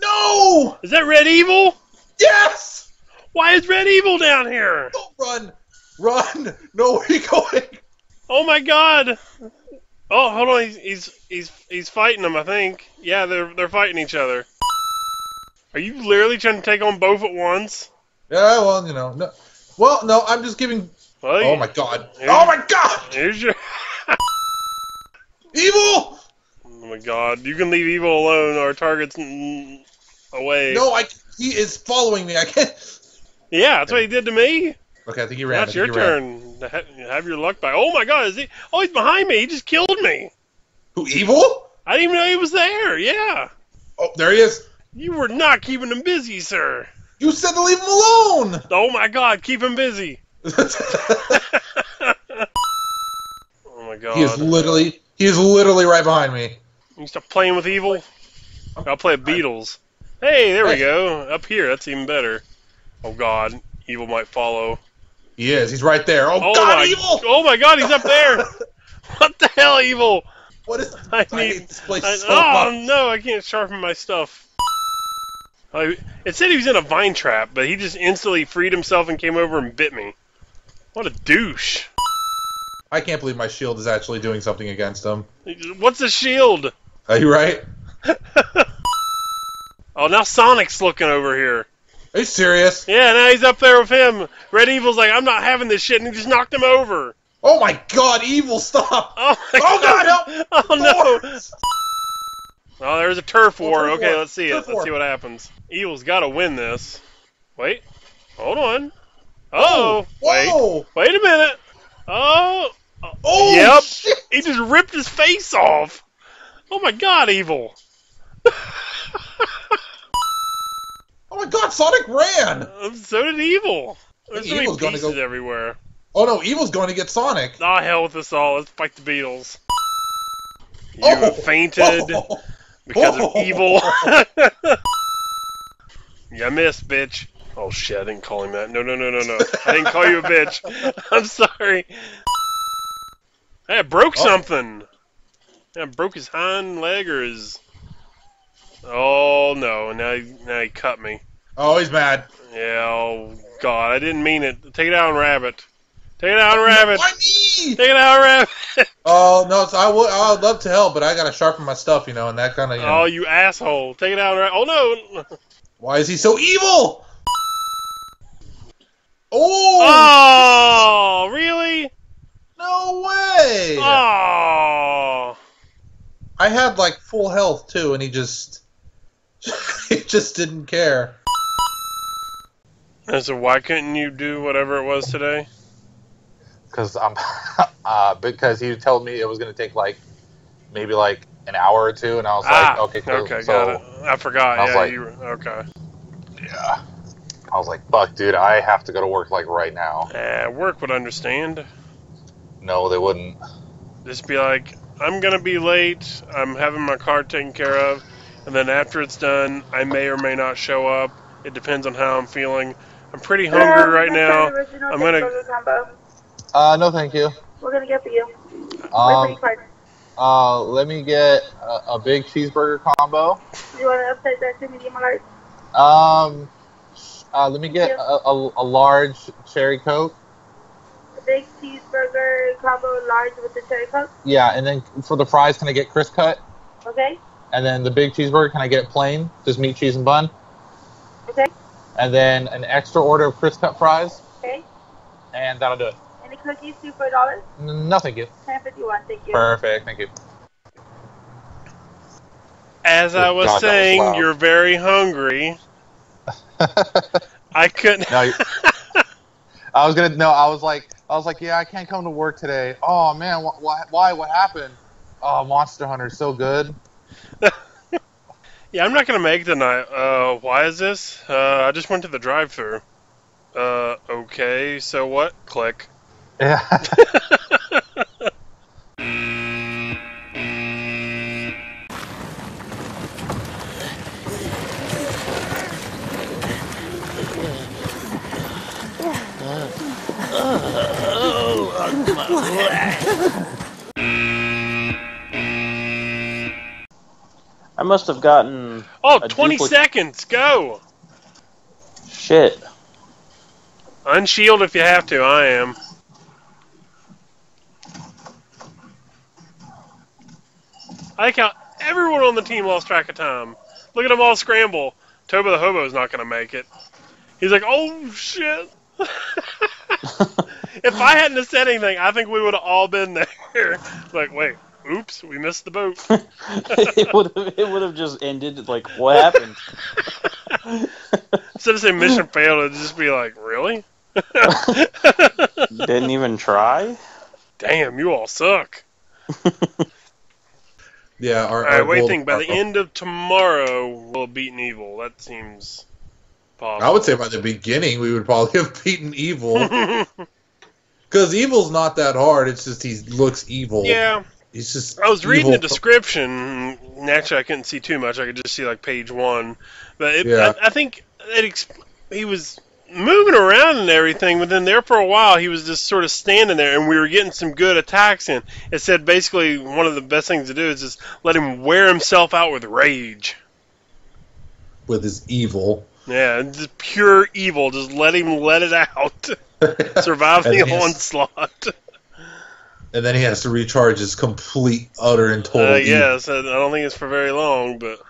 No! Is that Red Evil? Yes! Why is Red Evil down here? Don't run! Run! No, where are you going? Oh my God! Oh, hold on. He's he's he's, he's fighting them. I think. Yeah, they're they're fighting each other. Are you literally trying to take on both at once? Yeah, well, you know, no. Well, no, I'm just giving. Well, Oh my God! Oh my God! Here's your. Evil! Oh my God! You can leave Evil alone. Our target's away. No, I. He is following me. I can't. Yeah, that's what he did to me. Okay, I think he ran. That's your turn. ha- Have your luck back. Oh my God! Is he? Oh, he's behind me. He just killed me. Who? Evil? I didn't even know he was there. Yeah. Oh, there he is. You were not keeping him busy, sir. You said to leave him alone. Oh my God! Keep him busy. Oh my God! he is literally. He is literally right behind me. You stop playing with evil. I'll play Beatles. Hey, there we go. Up here, that's even better. Oh God, evil might follow. He is. He's right there. Oh, Oh God, my! evil! Oh my God, he's up there. what the hell, evil? What is? I I need. this place I, so oh much. no, I can't sharpen my stuff. I, it said he was in a vine trap, but he just instantly freed himself and came over and bit me. What a douche! I can't believe my shield is actually doing something against him. What's a shield? Are you right? Oh, now Sonic's looking over here. Are you serious? Yeah, now he's up there with him. Red Evil's like, I'm not having this shit, and he just knocked him over. Oh my God, evil! Stop! Oh, my Oh God, help! Oh no! Oh, there's a turf war. turf okay, war. let's see it. Turf Let's see what happens. Evil's got to win this. Wait, hold on. Oh, wait, wait a minute. Oh, Oh Yep. shit! he just ripped his face off. Oh my God, Evil! Oh my God! Sonic ran! Uh, So did Evil. There's so many pieces go- everywhere. Oh no, evil's going to get Sonic. Ah, hell with us all. Let's fight the Beatles. You Oh. fainted Oh. because of Oh. evil. you missed, bitch. Oh shit, I didn't call him that. No, no, no, no, no. I didn't call you a bitch. I'm sorry. Hey, I broke Oh. something. I broke his hind leg or his. Oh no! Now he, now he cut me. Oh, he's bad. Yeah. Oh god, I didn't mean it. Take it out, rabbit. Take it out, rabbit. Why me? Take it out, rabbit. Oh no, it's, I would. I would love to help, but I gotta sharpen my stuff, you know, and that kind of. You know, Oh, you asshole! Take it out, rabbit. Oh no! Why is he so evil? Oh, Oh, really? no way! Oh. I had like full health too, and he just, he just didn't care. And so why couldn't you do whatever it was today? because I'm uh, because he told me it was gonna take like maybe like an hour or two, and I was ah, like, okay, cool. okay, so, got it. I forgot. I was yeah, like- you were, okay. Yeah. I was like, fuck, dude, I have to go to work like right now. Yeah, work would understand. No, they wouldn't. Just be like, I'm gonna be late. I'm having my car taken care of, and then after it's done, I may or may not show up. It depends on how I'm feeling. I'm pretty hungry right now. I'm gonna- Combo. Uh, no, thank you. We're gonna get for you. Um, uh, let me get a, a big cheeseburger combo. You want to update that to medium or large? Um, uh, let me get a, a, a large cherry coke. A big cheeseburger combo large with the cherry coke. Yeah, and then for the fries, can I get crisp cut? Okay. And then the big cheeseburger, can I get it plain, just meat, cheese, and bun? Okay. And then an extra order of crisp cut fries, Okay. and that'll do it. Any cookies? Two for a dollar. N- No, thank you. Ten fifty one. Thank you. Perfect, thank you. As I was God, that was saying, you're very hungry. I couldn't. No, you- I was gonna no. I was like, I was like, yeah, I can't come to work today. Oh man, wh- why? Why? What happened? Oh, Monster Hunter's so good. Yeah, I'm not gonna make tonight. Uh, why is this? Uh, I just went to the drive-through. Uh, okay. So what? Click. Yeah. I must have gotten Oh, 20 dupli- seconds. Go. shit. Unshield if you have to. I am. I like how everyone on the team lost track of time. Look at them all scramble. Toba the Hobo's not going to make it. He's like, oh shit. if I hadn't have said anything, I think we would have all been there. like, wait, oops, we missed the boat. it would have it would have just ended like what happened? Instead of saying mission failed, it'd just be like, really? Didn't even try. Damn, you all suck. Yeah, our, All right, our what do you think? By our- the end of tomorrow, we'll have beaten evil. That seems possible. I would say by the beginning we would probably have beaten evil because evil's not that hard. It's just he looks evil. yeah, he's just. I was reading the evil. description. Naturally, I couldn't see too much. I could just see like page one. But it, Yeah. I, I think it exp- he was moving around and everything, but then there for a while he was just sort of standing there, and we were getting some good attacks in. It said basically one of the best things to do is just let him wear himself out with rage. with his evil. Yeah, just pure evil. Just let him let it out. Survive the onslaught. and then he has to recharge his complete, utter, and total. Uh, yes, I I don't think it's for very long, but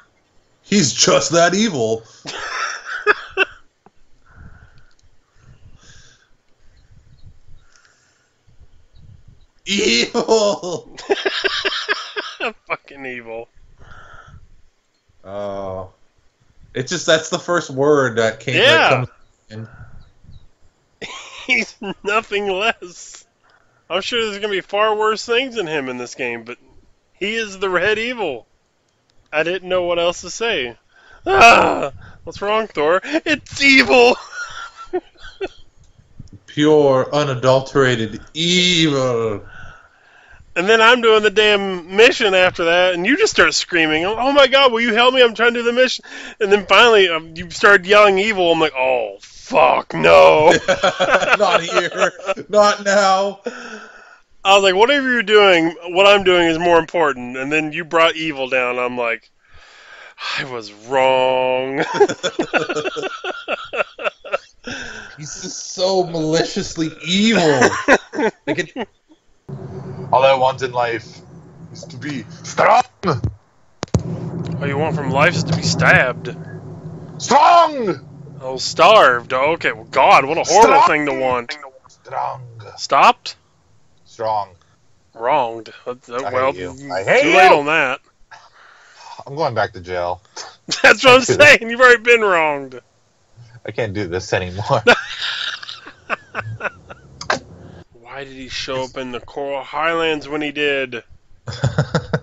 He's just that evil. evil. fucking evil. Oh, it's just that's the first word that came. Yeah. That. He's nothing less. I'm sure there's gonna be far worse things than him in this game, but he is the red evil. I didn't know what else to say. Ah, what's wrong, Thor? It's evil. Pure, unadulterated evil. And then I'm doing the damn mission after that, and you just start screaming, "Oh my God, will you help me? I'm trying to do the mission." And then finally, um, you started yelling evil. I'm like, "Oh fuck, no!" Not here. Not now. I was like, "Whatever you're doing, what I'm doing is more important." And then you brought evil down. I'm like, "I was wrong." He's just so maliciously evil. like it, All I want in life is to be strong. All you want from life is to be stabbed. Strong. Oh, starved. Oh, okay. Well, God, what a horrible Strong. thing to want. Strong. Stopped. Strong. Wronged. That's- uh, I well, hate you. too hate late you. on that. I'm going back to jail. That's what I'm saying. You've already been wronged. I can't do this anymore. Why did he show up in the Coral Highlands when he did?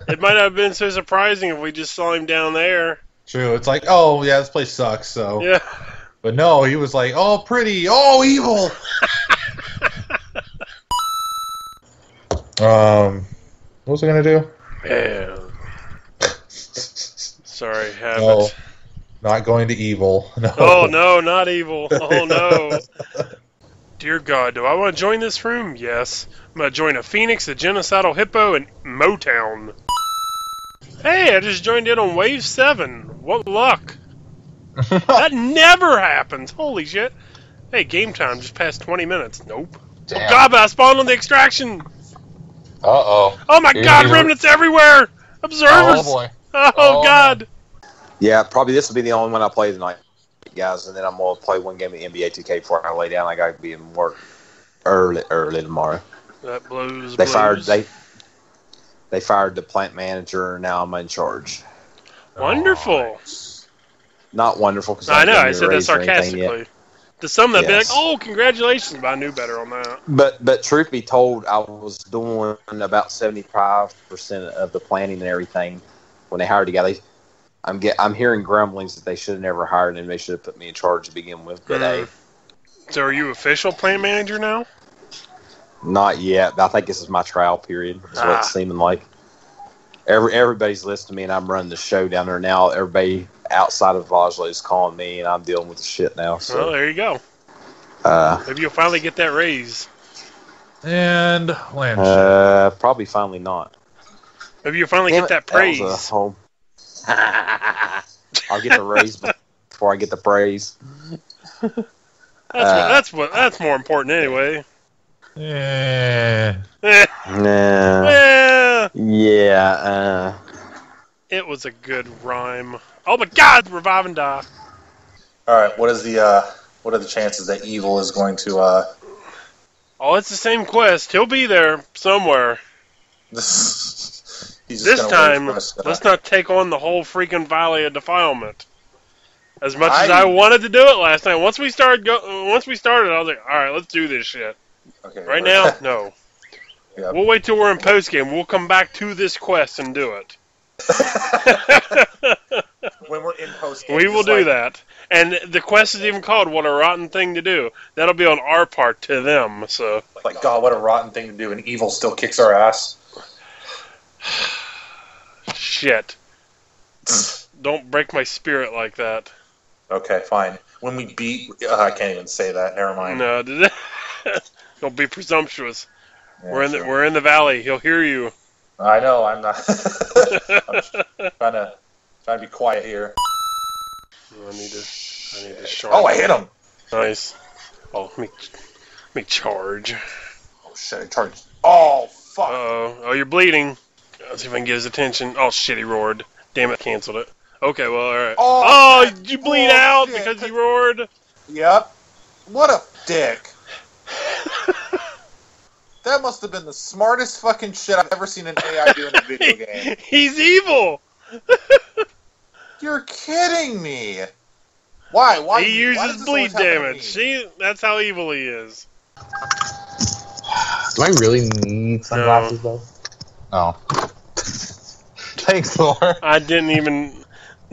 It might not have been so surprising if we just saw him down there. true. It's like, oh yeah, this place sucks. So, Yeah. but no, he was like, oh pretty, oh evil. um, what was I gonna do? Yeah. Sorry, habit. No. Not going to evil. No. Oh no, not evil. Oh no. Dear God, do I want to join this room? Yes. I'm gonna join a phoenix, a genocidal hippo, and Motown. Hey, I just joined in on Wave 7. What luck. that never happens. Holy shit. Hey, game time just past 20 minutes. Nope. Oh god, but I spawned on the extraction. Uh oh. Oh my Here god, you- remnants everywhere. Observers. Oh boy. Oh, Oh, god. Yeah, probably this will be the only one I play tonight, guys, and then I'm gonna play one game of NBA 2K before I lay down. I gotta be in work early, early tomorrow. That blows. They blows. fired they they fired the plant manager, and now I'm in charge. Wonderful. Oh, not wonderful because I know, I said that sarcastically. To some that'd Yes. be like, oh, congratulations, but I knew better on that. But but truth be told, I was doing about seventy five percent of the planning and everything when they hired the guy. They, I'm get I'm hearing grumblings that they should have never hired him. They should have put me in charge to begin with. But Mm. hey, So are you official plant manager now? Not yet, but I think this is my trial period. Is what Ah. it's seeming like. Every everybody's listening to me, and I'm running the show down there now. Everybody outside of Vajla is calling me, and I'm dealing with the shit now. Well, So, there you go. uh, Maybe you'll finally get that raise. And land. uh, probably finally not. Maybe you'll finally Damn get it, that praise. was a home. I'll get the raise before I get the praise. That's what, uh, that's what that's more important anyway. yeah. Nah. eh, Yeah. Uh, it was a good rhyme. Oh my God! Revive and die. All right. What is the uh, what are the chances that evil is going to uh, Oh, it's the same quest. He'll be there somewhere. This time, for us to- let's not take on the whole freaking Valley of Defilement. As much as I- I wanted to do it last night, once we started go, once we started, I was like, all right, let's do this shit. Okay, Right now, no. Yep. We'll wait till we're in post game. We'll come back to this quest and do it. when we're in post, game, we will do that. And the quest is even called "What a Rotten Thing to Do." That'll be on our part to them. So Like God, what a rotten thing to do, and evil still kicks our ass. Shit. Don't break my spirit like that. Okay, fine. When we beat, uh, I can't even say that. Never mind. No, don't be presumptuous. Yeah, we're in the sure. we're in the valley. He'll hear you. I know. I'm not. I'm trying to trying to be quiet here. I need to. I need to. Sharpen. Oh, I hit him. Nice. Oh, let me, let me charge. Oh shit! I charged. Oh fuck! Uh-oh. Oh, you're bleeding. Let's see if I can get his attention. Oh, shit, he roared. Damn it, canceled it. Okay, well, alright. Oh, Oh, you bleed Oh, out shit. because he roared? Yep. What a dick. That must have been the smartest fucking shit I've ever seen an AI do in a video game. He's evil! You're kidding me. Why? Why? he uses this bleed always happen to damage. me? See? That's how evil he is. Do I really need sunglasses though? Oh. Thanks, Laura. I didn't even.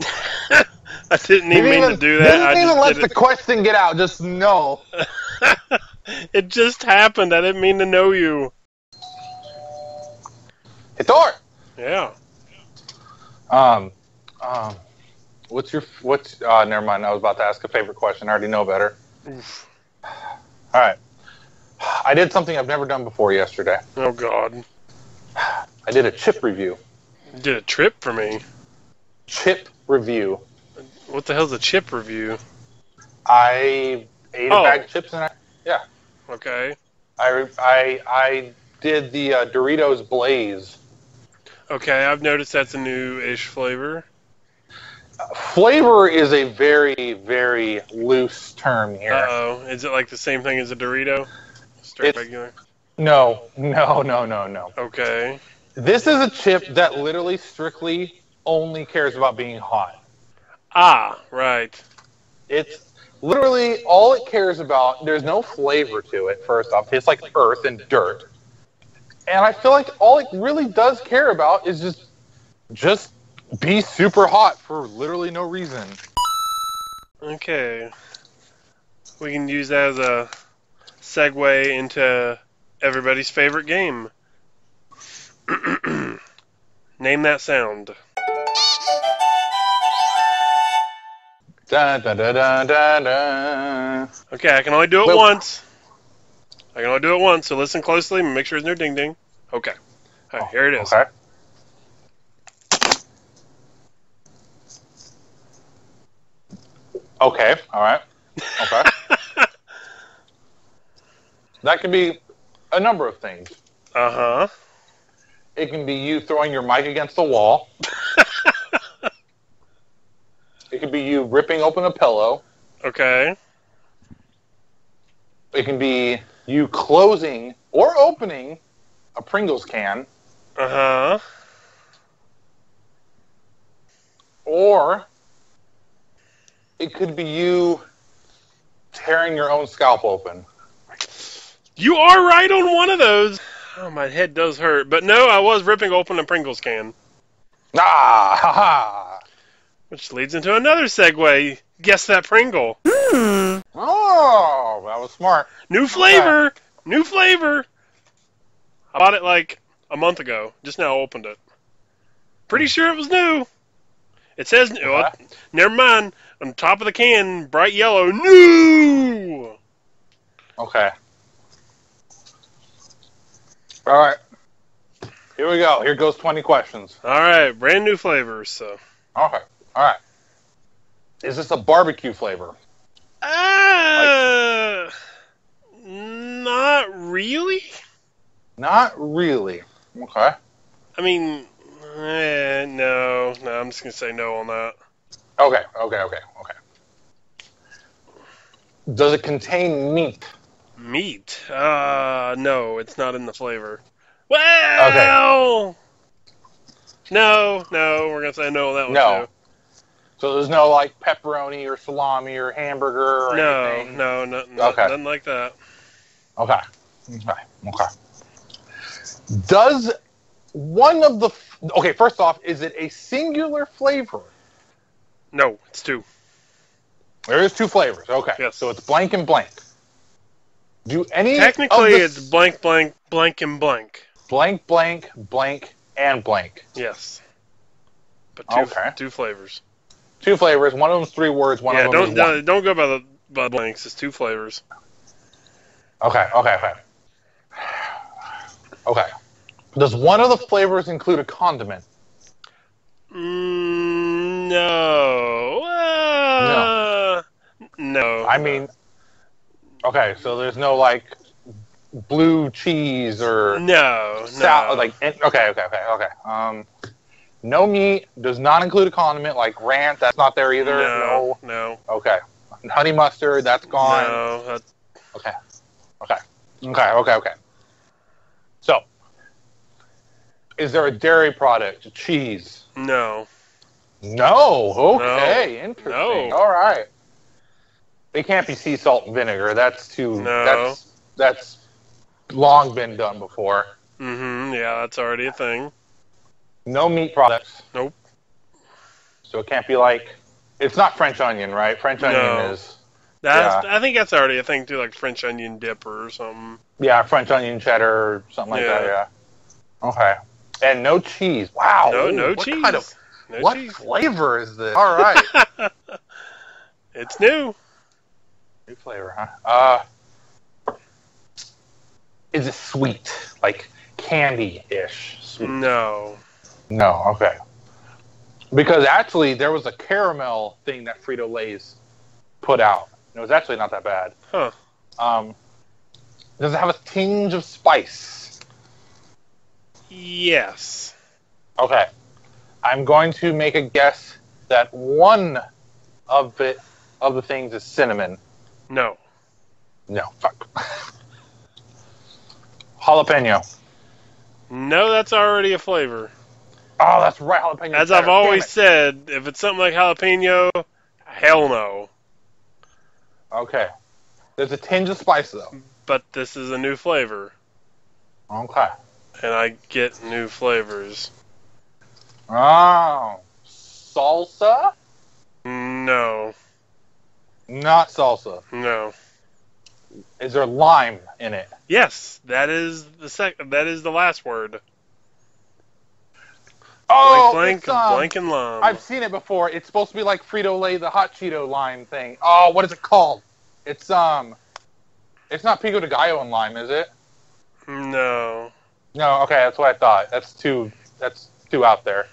I didn't even mean to do that. Didn't I even let did the question get out. Just no. it. it just happened. I didn't mean to know you. Hitor. Yeah. Um, um, what's your what's? Uh, never mind. I was about to ask a favorite question. I already know better. Oof. All right. I did something I've never done before yesterday. Oh, God. I did a chip review. Did a trip for me. Chip review. What the hell's a chip review? I ate Oh. a bag of chips and I yeah. Okay. I I, I did the uh, Doritos Blaze. Okay, I've noticed that's a new-ish flavor. Flavor is a very very loose term here. Uh-oh. Is it like the same thing as a Dorito? Straight regular? No, no, no, no, no. Okay. This is a chip that literally strictly only cares about being hot. Ah, right. It's literally all it cares about. There's no flavor to it. First off, it's like earth and dirt. And I feel like all it really does care about is just just be super hot for literally no reason. Okay. We can use that as a segue into everybody's favorite game. Name that sound. Da, da, da, da, da, da. Okay, I can only do it once. I can only do it once, so listen closely and make sure there's no ding ding. Okay. All right, here it is. Okay. Okay. All right. Okay. that could be a number of things. Uh huh. It can be you throwing your mic against the wall. it could be you ripping open a pillow. Okay. It can be you closing or opening a Pringles can. Uh huh. Or it could be you tearing your own scalp open. You are right on one of those. Oh, my head does hurt. But no, I was ripping open a Pringles can. Ah, ha, ha. Which leads into another segue. Guess that Pringle. Oh, that was smart. New flavor. New flavor. I bought it like a month ago. Just now opened it. Pretty sure it was new. It says new. Okay. never mind. On top of the can, bright yellow, new. Okay. All right. Here we go. Here goes 20 questions. All right, brand new flavors. So. Okay. All right. Is this a barbecue flavor? Uh, not really. Not really. Okay. I mean, eh, no, no. I'm just gonna say no on that. Okay. Okay. Okay. Okay. Does it contain meat? Meat? Uh, no, it's not in the flavor. Well, no, no. We're gonna say no on that one No. too. So there's no like pepperoni or salami or hamburger or No, anything? no, no, no, Okay. nothing like that. Okay. Okay. Okay. Does one of the f- okay? First off, is it a singular flavor? No, it's two. There is two flavors. Okay. Yes. So it's blank and blank. Do any Technically, it's blank, blank, blank, and blank. blank, blank, blank, and blank? Yes, but two, Okay. two flavors. Two flavors. One of them's three words. One yeah, of them don't is one. don't, don't go by the by the blanks. It's two flavors. Okay. Okay. Okay. Okay. Does one of the flavors include a condiment? Mm, no. Uh, no. I mean, okay. So there's no like blue cheese or no, no. sal- like eh, okay, okay, okay, okay. Um, no meat does not include a condiment like ranch. That's not there either. no, no, Okay. Honey mustard. That's gone. no. that- Okay. Okay. Okay. Okay. Okay. So, is there a dairy product? Cheese? no. No. Okay. Interesting. No. All right. It can't be sea salt and vinegar. That's too. No. That's that's long been done before. Mm-hmm. Yeah, that's already a thing. No meat products. Nope. So it can't be like. It's not French onion, right? French onion No. is. That's I think that's already a thing too, like French onion dip or something. Yeah, French onion cheddar or something like that. Yeah. Yeah. Okay. And no cheese. Wow. No, no what cheese. Kind of, no what cheese. flavor is this? All right. it's new. New flavor, huh? Uh, is it sweet, like candy-ish? Sweet? No. No. Okay. Because actually, there was a caramel thing that Frito Lay's put out. It was actually not that bad. Huh. Um, does it have a tinge of spice? Yes. Okay. I'm going to make a guess that one of it of the things is cinnamon. No. No, fuck. Jalapeno. No, that's already a flavor. Oh, that's right, jalapeno. As cheddar. I've always said, if it's something like jalapeno, hell no. Okay. There's a tinge of spice though. But this is a new flavor, Okay. and I get new flavors. Oh. Salsa? No. Not salsa. No. Is there lime in it? Yes, that is the sec. That is the last word. Oh, blank, blank, um, blank, and lime. I've seen it before. It's supposed to be like Frito Lay, the hot Cheeto lime thing. Oh, what is it called? It's um, it's not Pico de Gallo and lime, is it? No. No. Okay, that's what I thought. That's too. That's too out there.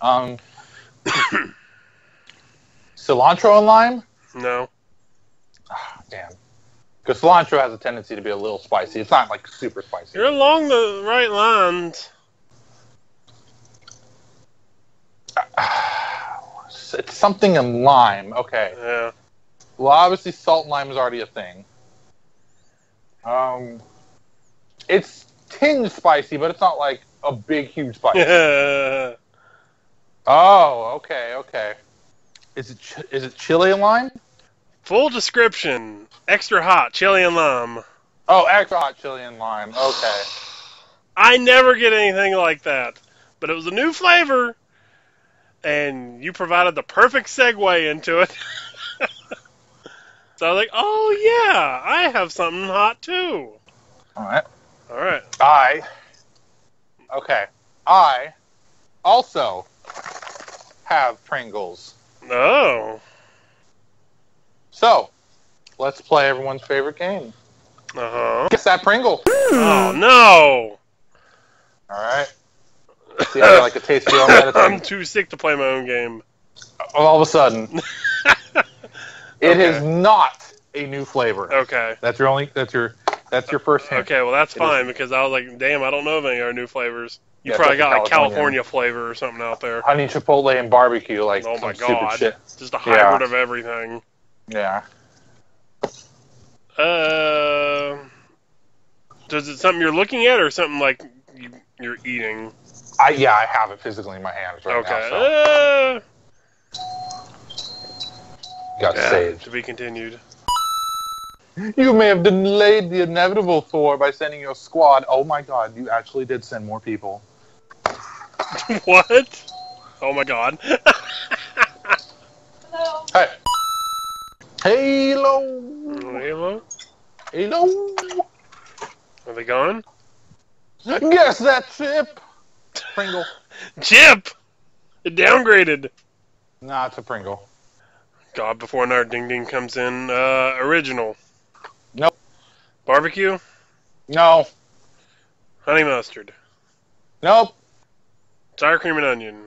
Um, cilantro and lime. No. Ah, damn. Because cilantro has a tendency to be a little spicy. It's not like super spicy. You're along the right lines. It's something in lime. Okay. Yeah. Well, obviously, salt and lime is already a thing. Um, it's tinged spicy, but it's not like a big, huge spice. Yeah. oh, okay, okay. Is it ch- is it chili and lime? Full description: extra hot chili and lime. Oh, extra hot chili and lime. Okay. I never get anything like that, but it was a new flavor, and you provided the perfect segue into it. so I was like, "Oh yeah, I have something hot too." All right. All right. I. Okay. I also have Pringles. Oh. So, let's play everyone's favorite game. Uh huh. Guess that Pringle. Oh no. All right. See how I like a tasty on that. I'm too sick to play my own game. All of a sudden, it is Okay. not a new flavor. Okay. That's your only. That's your. That's your first hint. Okay, well that's It fine because I was like, damn, I don't know of any other new flavors. You Yeah, probably got like California. California flavor or something out there. Honey chipotle and barbecue, like Oh some my stupid God. shit. Just a Yeah. hybrid of everything. Yeah. Uh, does it something you're looking at or something like you, you're eating? I yeah, I have it physically in my hands right okay. now. So Uh, got yeah, saved. to be continued. You may have delayed the inevitable, Thor, by sending your squad. Oh my God, you actually did send more people. what? Oh my god. Hello. Hey. Halo. Halo? Halo. Are they gone? Guess that chip. Pringle. Chip! It downgraded. Nah, it's a Pringle. God, before another ding ding comes in, uh, original. Nope. Barbecue? No. Honey mustard. Nope. Sour cream and onion.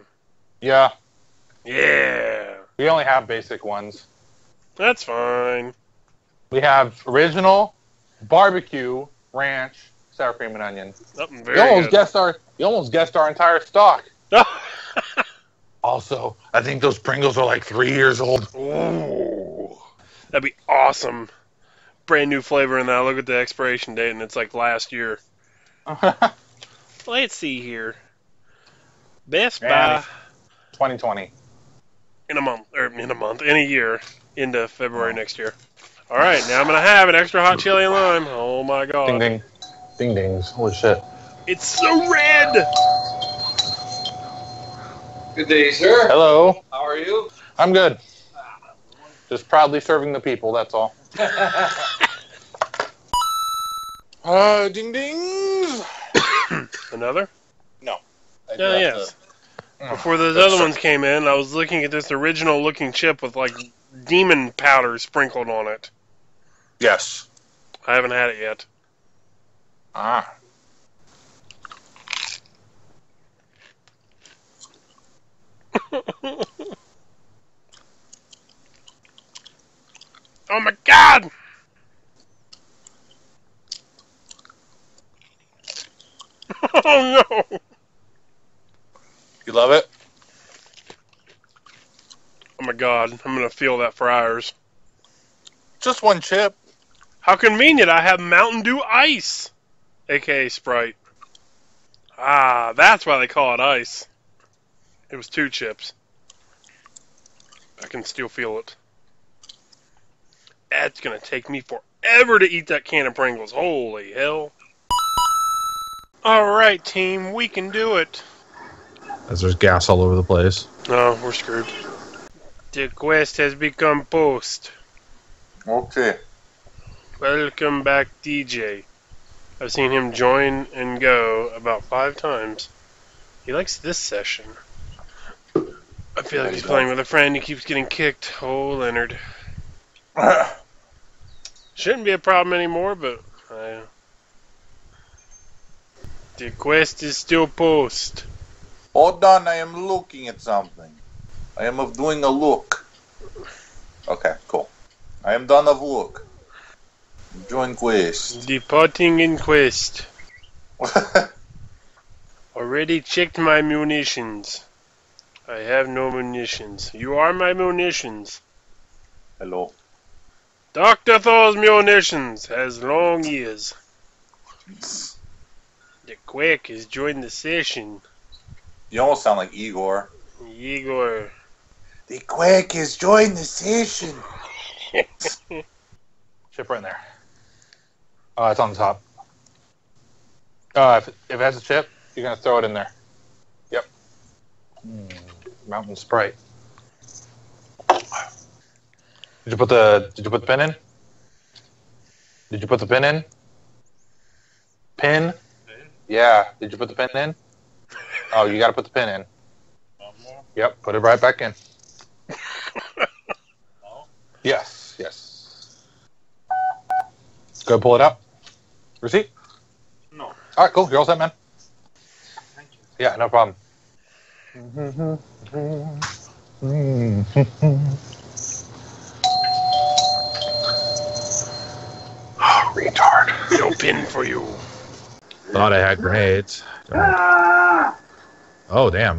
Yeah. Yeah. We only have basic ones. That's fine. We have original, barbecue, ranch, sour cream and onion. Something very you almost good. guessed our. You almost guessed our entire stock. Also, I think those Pringles are like three years old. Ooh. That'd be awesome. Brand new flavor, and that. I look at the expiration date, and it's like last year. Let's see here. Best by 2020. in a month, or in a month, in a year, into February next year. All right, now I'm gonna have an extra hot chili and lime. Oh my god, ding. Ding ding dings. Holy shit. it's so red. Good day, sir. Hello. How are you? I'm good. Just proudly serving the people, that's all. Uh, ding dings. Another? I Yeah, yes. to- Before those other ones came in, I was looking at this original looking chip with like demon powder sprinkled on it. Yes. I haven't had it yet. Ah. Oh my god! Oh no! You love it? Oh my god, I'm gonna feel that for hours. Just one chip. How convenient, I have Mountain Dew Ice! AKA Sprite. Ah, that's why they call it ice. It was two chips. I can still feel it. That's gonna take me forever to eat that can of Pringles. Holy hell. Alright, team, we can do it. As there's gas all over the place. No, we're screwed. The quest has become post. Okay. Welcome back, DJ. I've seen him join and go about five times. He likes this session. I feel like he's playing with a friend He keeps getting kicked. Oh, Leonard. Shouldn't be a problem anymore, but I... the quest is still post. Hold on, I am looking at something. I am of doing a look. Okay, cool. I am done of look. Join quest. Departing in quest. Already checked my munitions. I have no munitions. You are my munitions. Hello. Dr. Thor's munitions has long ears. The quack has joined the session. You almost sound like Igor. Igor. The quack has joined the session. Chip right in there. Uh, it's on the top. Uh, if, if it has a chip, you're gonna throw it in there. Yep. Mm, mountain Sprite. Did you put the Did you put the pin in? Did you put the pin in? Pin? Yeah. Did you put the pin in? Oh, you got to put the pin in. Yep. Put it right back in. Yes. Yes. Go pull it out. Receipt? No. All right. Cool. You're all set, man. Thank you. Yeah. No problem. Oh, retard. No pin for you. Thought I had grenades. Oh damn!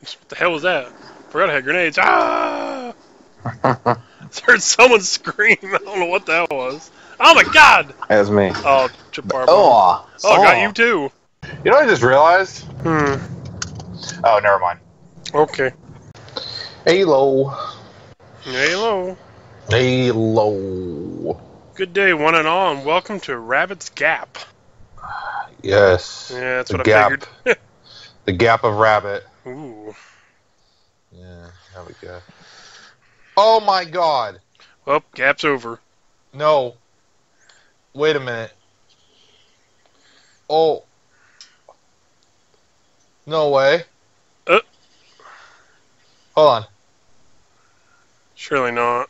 What the hell was that? Forgot I had grenades. Ah! I heard someone scream. I don't know what that was. Oh my god! That's me. Oh, Jabbar. Oh, Oh, got you too. You know what I just realized? Hmm. Oh, never mind. Okay. Halo. Hello. Halo. Good day, one and all, and welcome to Rabbit's Gap. Yes. Yeah, that's the what gap. I figured. The gap of rabbit. Ooh. Yeah, there we go. Oh my god. Well, gap's over. No. Wait a minute. Oh. No way. Uh. Hold on. Surely not.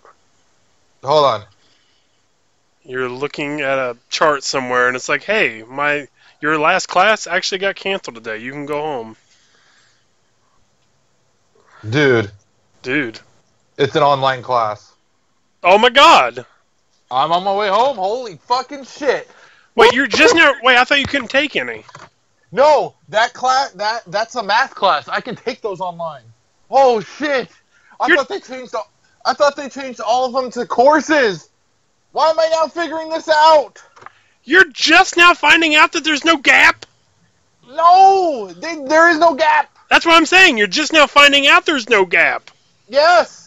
Hold on. You're looking at a chart somewhere, and it's like, hey, my your last class actually got canceled today. You can go home, Dude, dude. It's an online class. Oh my God! I'm on my way home. Holy fucking shit. Wait, you're just now. Wait, I thought you couldn't take any. No, that class that that's a math class. I can take those online. Oh shit! I You're- thought they changed. All, I thought they changed all of them to courses. Why am I now figuring this out? You're just now finding out that there's no gap. No, they, there is no gap. That's what I'm saying. You're just now finding out there's no gap. Yes,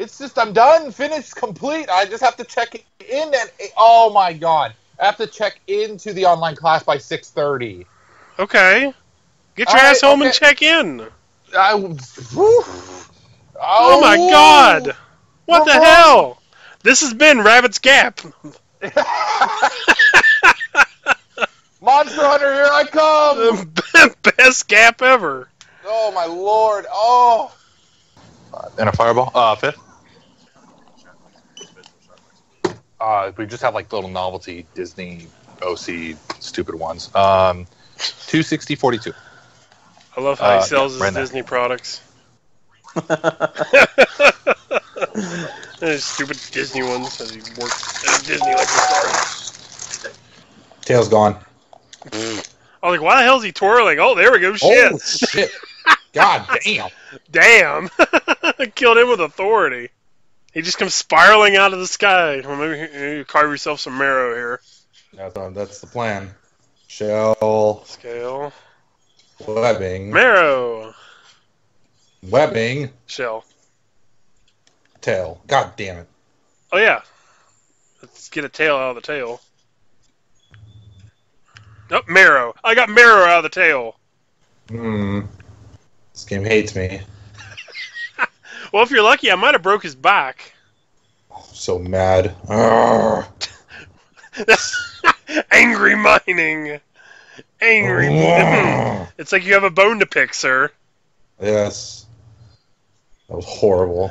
it's just I'm done, finished, complete. I just have to check in and Oh my god, I have to check into the online class by six thirty. Okay. Get your All right, ass home and check in. I. whew. Oh, my God! What the Come hell? This has been Rabbit's Gap. Monster Hunter, here I come! The best gap ever. Oh my lord! Oh. and a fireball. Uh, fifth. Uh, we just have like little novelty Disney OC stupid ones. Um, two sixty forty two. I love how Uh, he sells yeah, his there. Disney products. Those stupid Disney ones that he worked at Disney like a Tail's gone. star. I was like, why the hell is he twirling? Oh, there we go. Shit. Oh shit! God damn! Damn. Killed him with authority. He just comes spiraling out of the sky. Well, maybe you- you carve yourself some marrow here. That's, uh, that's the plan. Shell Scale. webbing, Marrow. webbing, Shell. tail. God damn it! Oh, yeah. Let's get a tail out of the tail. Oh, marrow. I got marrow out of the tail. Hmm. This game hates me. Well, if you're lucky, I might have broke his back. I'm so mad. Arrgh. Angry mining. Angry. Arrgh. it's like you have a bone to pick, sir. yes. That was horrible.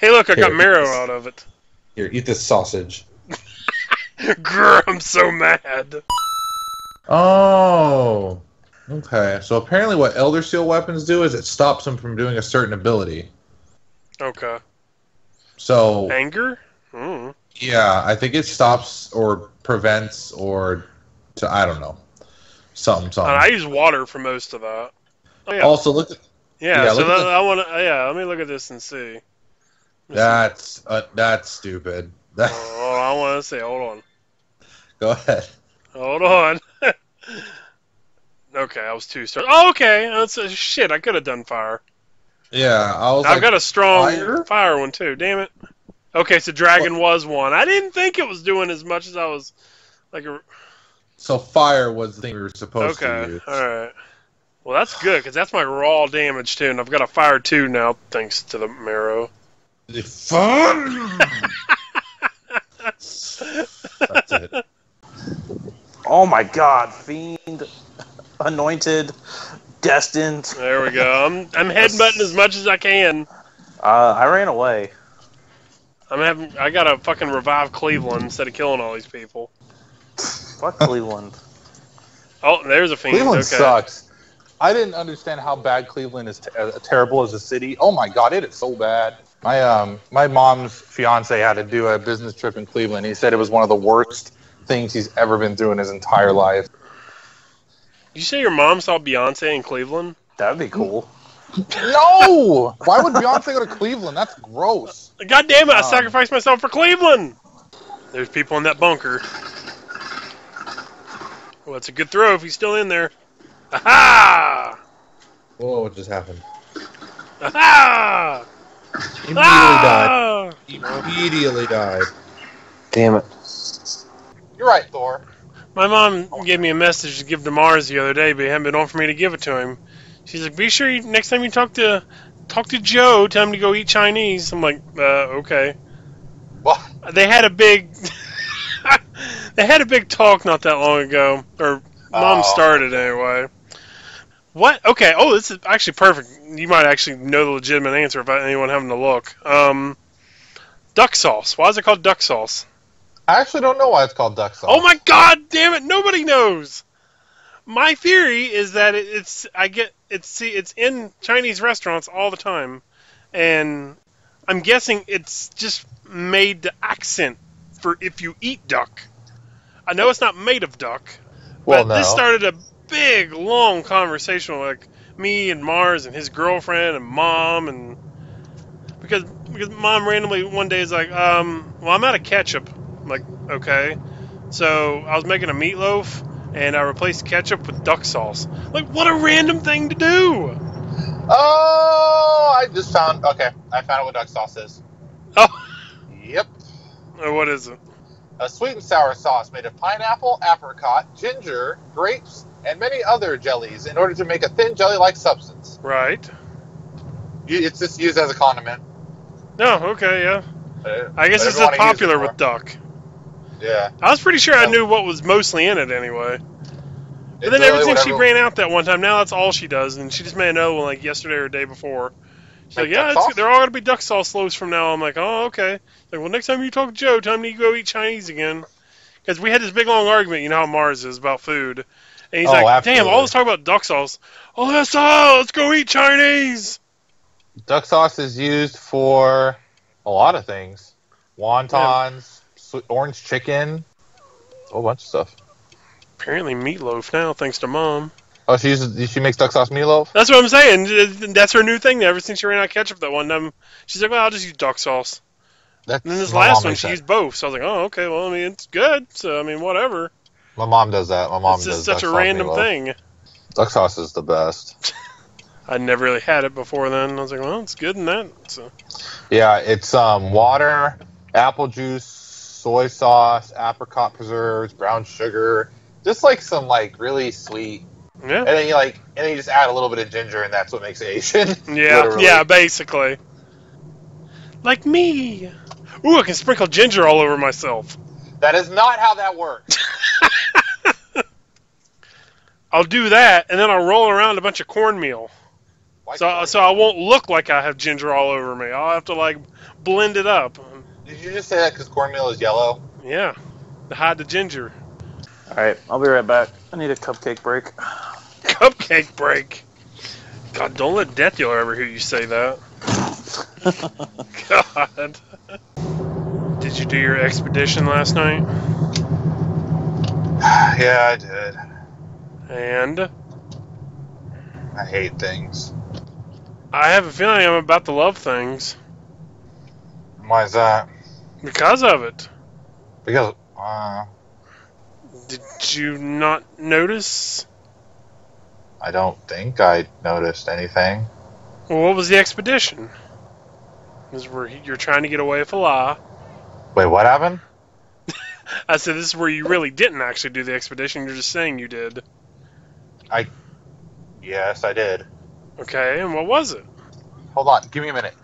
Hey, look, I got marrow this- out of it. Here, eat this sausage. Grr, I'm so mad. Oh. Okay. So apparently, what Elder Seal weapons do is it stops them from doing a certain ability. Okay. So Anger? Mm. yeah, I think it stops or prevents or to I don't know something something. I use water for most of that. Oh, yeah. Also, look at yeah, yeah, so that, I want to. Yeah, let me look at this and see. That's uh, that's stupid. That, Oh, I want to say, hold on. go ahead. Hold on. okay, I was too start. Oh, okay. That's a, shit. I could have done fire. Yeah, I was I've like, got a strong fire? fire? one too. Damn it. Okay, so dragon was one. I didn't think it was doing as much as I was like. A, so fire was the thing we were supposed to use. okay, all right. Well, that's good because that's my raw damage too, and I've got a fire two now thanks to the marrow. The fun. That's it. Oh, Oh my god, fiend, anointed, destined. There we go. I'm I'm headbutting as much as I can. Uh, I ran away. I'm having. I gotta fucking revive Cleveland instead of killing all these people. Fuck Cleveland. Oh, there's a fiend. Cleveland okay. sucks. I didn't understand how bad Cleveland is t- uh, terrible as a city. Oh my god, it is so bad. My um my mom's fiance had to do a business trip in Cleveland. He said it was one of the worst things he's ever been through in his entire life. Did you say your mom saw Beyonce in Cleveland? That'd be cool. No! Why would Beyonce go to Cleveland? That's gross. God damn it! I Um, sacrificed myself for Cleveland. There's people in that bunker. Well, it's a good throw if he's still in there. Aha! Whoa, what just happened? Aha! Immediately died. Ah! Immediately died. Damn it. You're right, Thor. My mom gave me a message to give to Mars the other day, but it hadn't been on for me to give it to him. She's like, "Be sure you, next time you talk to talk to Joe, tell him to go eat Chinese." I'm like, uh, "Okay." What? They had a big they had a big talk not that long ago, or mom Oh. started anyway. What? Okay. Oh, this is actually perfect. You might actually know the legitimate answer without anyone having to look. Um, duck sauce. Why is it called duck sauce? I actually don't know why it's called duck sauce. Oh my god damn it, nobody knows. My theory is that it, it's I get it's see it's in Chinese restaurants all the time and I'm guessing it's just made the accent for if you eat duck. I know it's not made of duck, Well, but this started a big long conversation with like me and Mars and his girlfriend and mom and because because mom randomly one day is like, um, well I'm out of ketchup. I'm like, okay. So I was making a meatloaf and I replaced ketchup with duck sauce. Like, what a random thing to do! Oh, I just found. Okay, I found out what duck sauce is. Oh, Yep. uh, what is it? A sweet and sour sauce made of pineapple, apricot, ginger, grapes, and many other jellies in order to make a thin jelly-like substance. Right. It's just used as a condiment. No, okay, yeah. Uh, I guess it's just use it popular with duck. Yeah. I was pretty sure I um, knew what was mostly in it anyway. But then literally everything she ran out that one time, now that's all she does, and she just made another one like yesterday or the day before. She's like, yeah, it's, sauce? they're all gonna be duck sauce loaves from now. I'm like, oh, okay. Like, well, next time you talk to Joe, tell him to go eat Chinese again. Because we had this big long argument, you know how Mars is about food, and he's Oh, like, damn, all this talk about duck sauce. Oh, that's all. Let's go eat Chinese. Duck sauce is used for a lot of things. Wontons, swe- orange chicken, a whole bunch of stuff. Apparently meatloaf now, thanks to mom. Oh, she uses, she makes duck sauce meatloaf. That's what I'm saying. That's her new thing. Ever since she ran out of ketchup that one time, she's like, well, I'll just use duck sauce. That's And then this last one, she that. used both. So I was like, oh, okay. Well, I mean, it's good. So I mean, whatever. My mom does that. My mom it's does just such a random meatloaf. thing. Duck sauce is the best. I'd never really had it before then. I was like, well, it's good in that. So Yeah, it's um, water, apple juice, soy sauce, apricot preserves, brown sugar, just like some like really sweet. yeah, And then you like, and then you just add a little bit of ginger, and that's what makes it Asian. yeah, Literally. yeah. Basically, like me. Ooh, I can sprinkle ginger all over myself. That is not how that works. I'll do that, and then I'll roll around a bunch of cornmeal. Why So, can't- so I won't look like I have ginger all over me. I'll have to like blend it up. Did you just say that because cornmeal is yellow? Yeah, to hide the ginger. All right, I'll be right back. I need a cupcake break. Cupcake break. God, don't let Deathdealer ever hear you say that. God. Did you do your expedition last night? yeah, I did. And I hate things. I have a feeling I'm about to love things Why is that? Because of it. Because uh, Did you not notice? I don't think I noticed anything. Well, what was the expedition? This is where you're trying to get away with a lie. Wait, what happened? I said this is where you really didn't actually do the expedition. You're just saying you did. I. Yes, I did. Okay, and what was it? Hold on, give me a minute.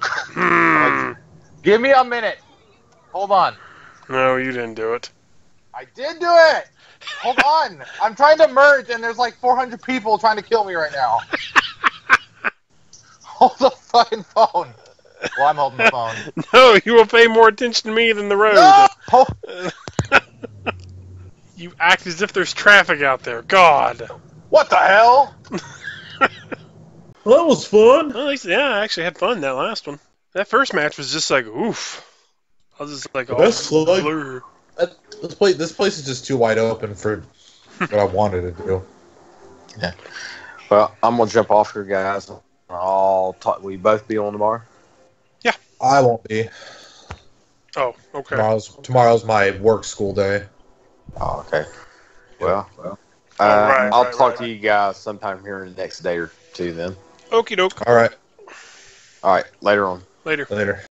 Hmm. Give me a minute. Hold on. No, you didn't do it. I did do it. Hold on. I'm trying to merge, and there's like 400 people trying to kill me right now. Hold the fucking phone. Well, I'm holding the phone. No, you will pay more attention to me than the road. No! You act as if there's traffic out there. God. What the hell? Well, that was fun. Well, at least, yeah, I actually had fun that last one. That first match was just like, oof. I was just like, The oh, best slug- blur. This place, this place is just too wide open for what I wanted to do. Yeah. Well, I'm gonna jump off here, guys. I'll talk. Will you both be on tomorrow? Yeah. I won't be. Oh, okay. Tomorrow's tomorrow's my work school day. Oh, okay. Well, well. Uh, right, I'll right, talk right, to you guys sometime here in the next day or two. Then. Okie doke. All right, All right. Later on. Later. later.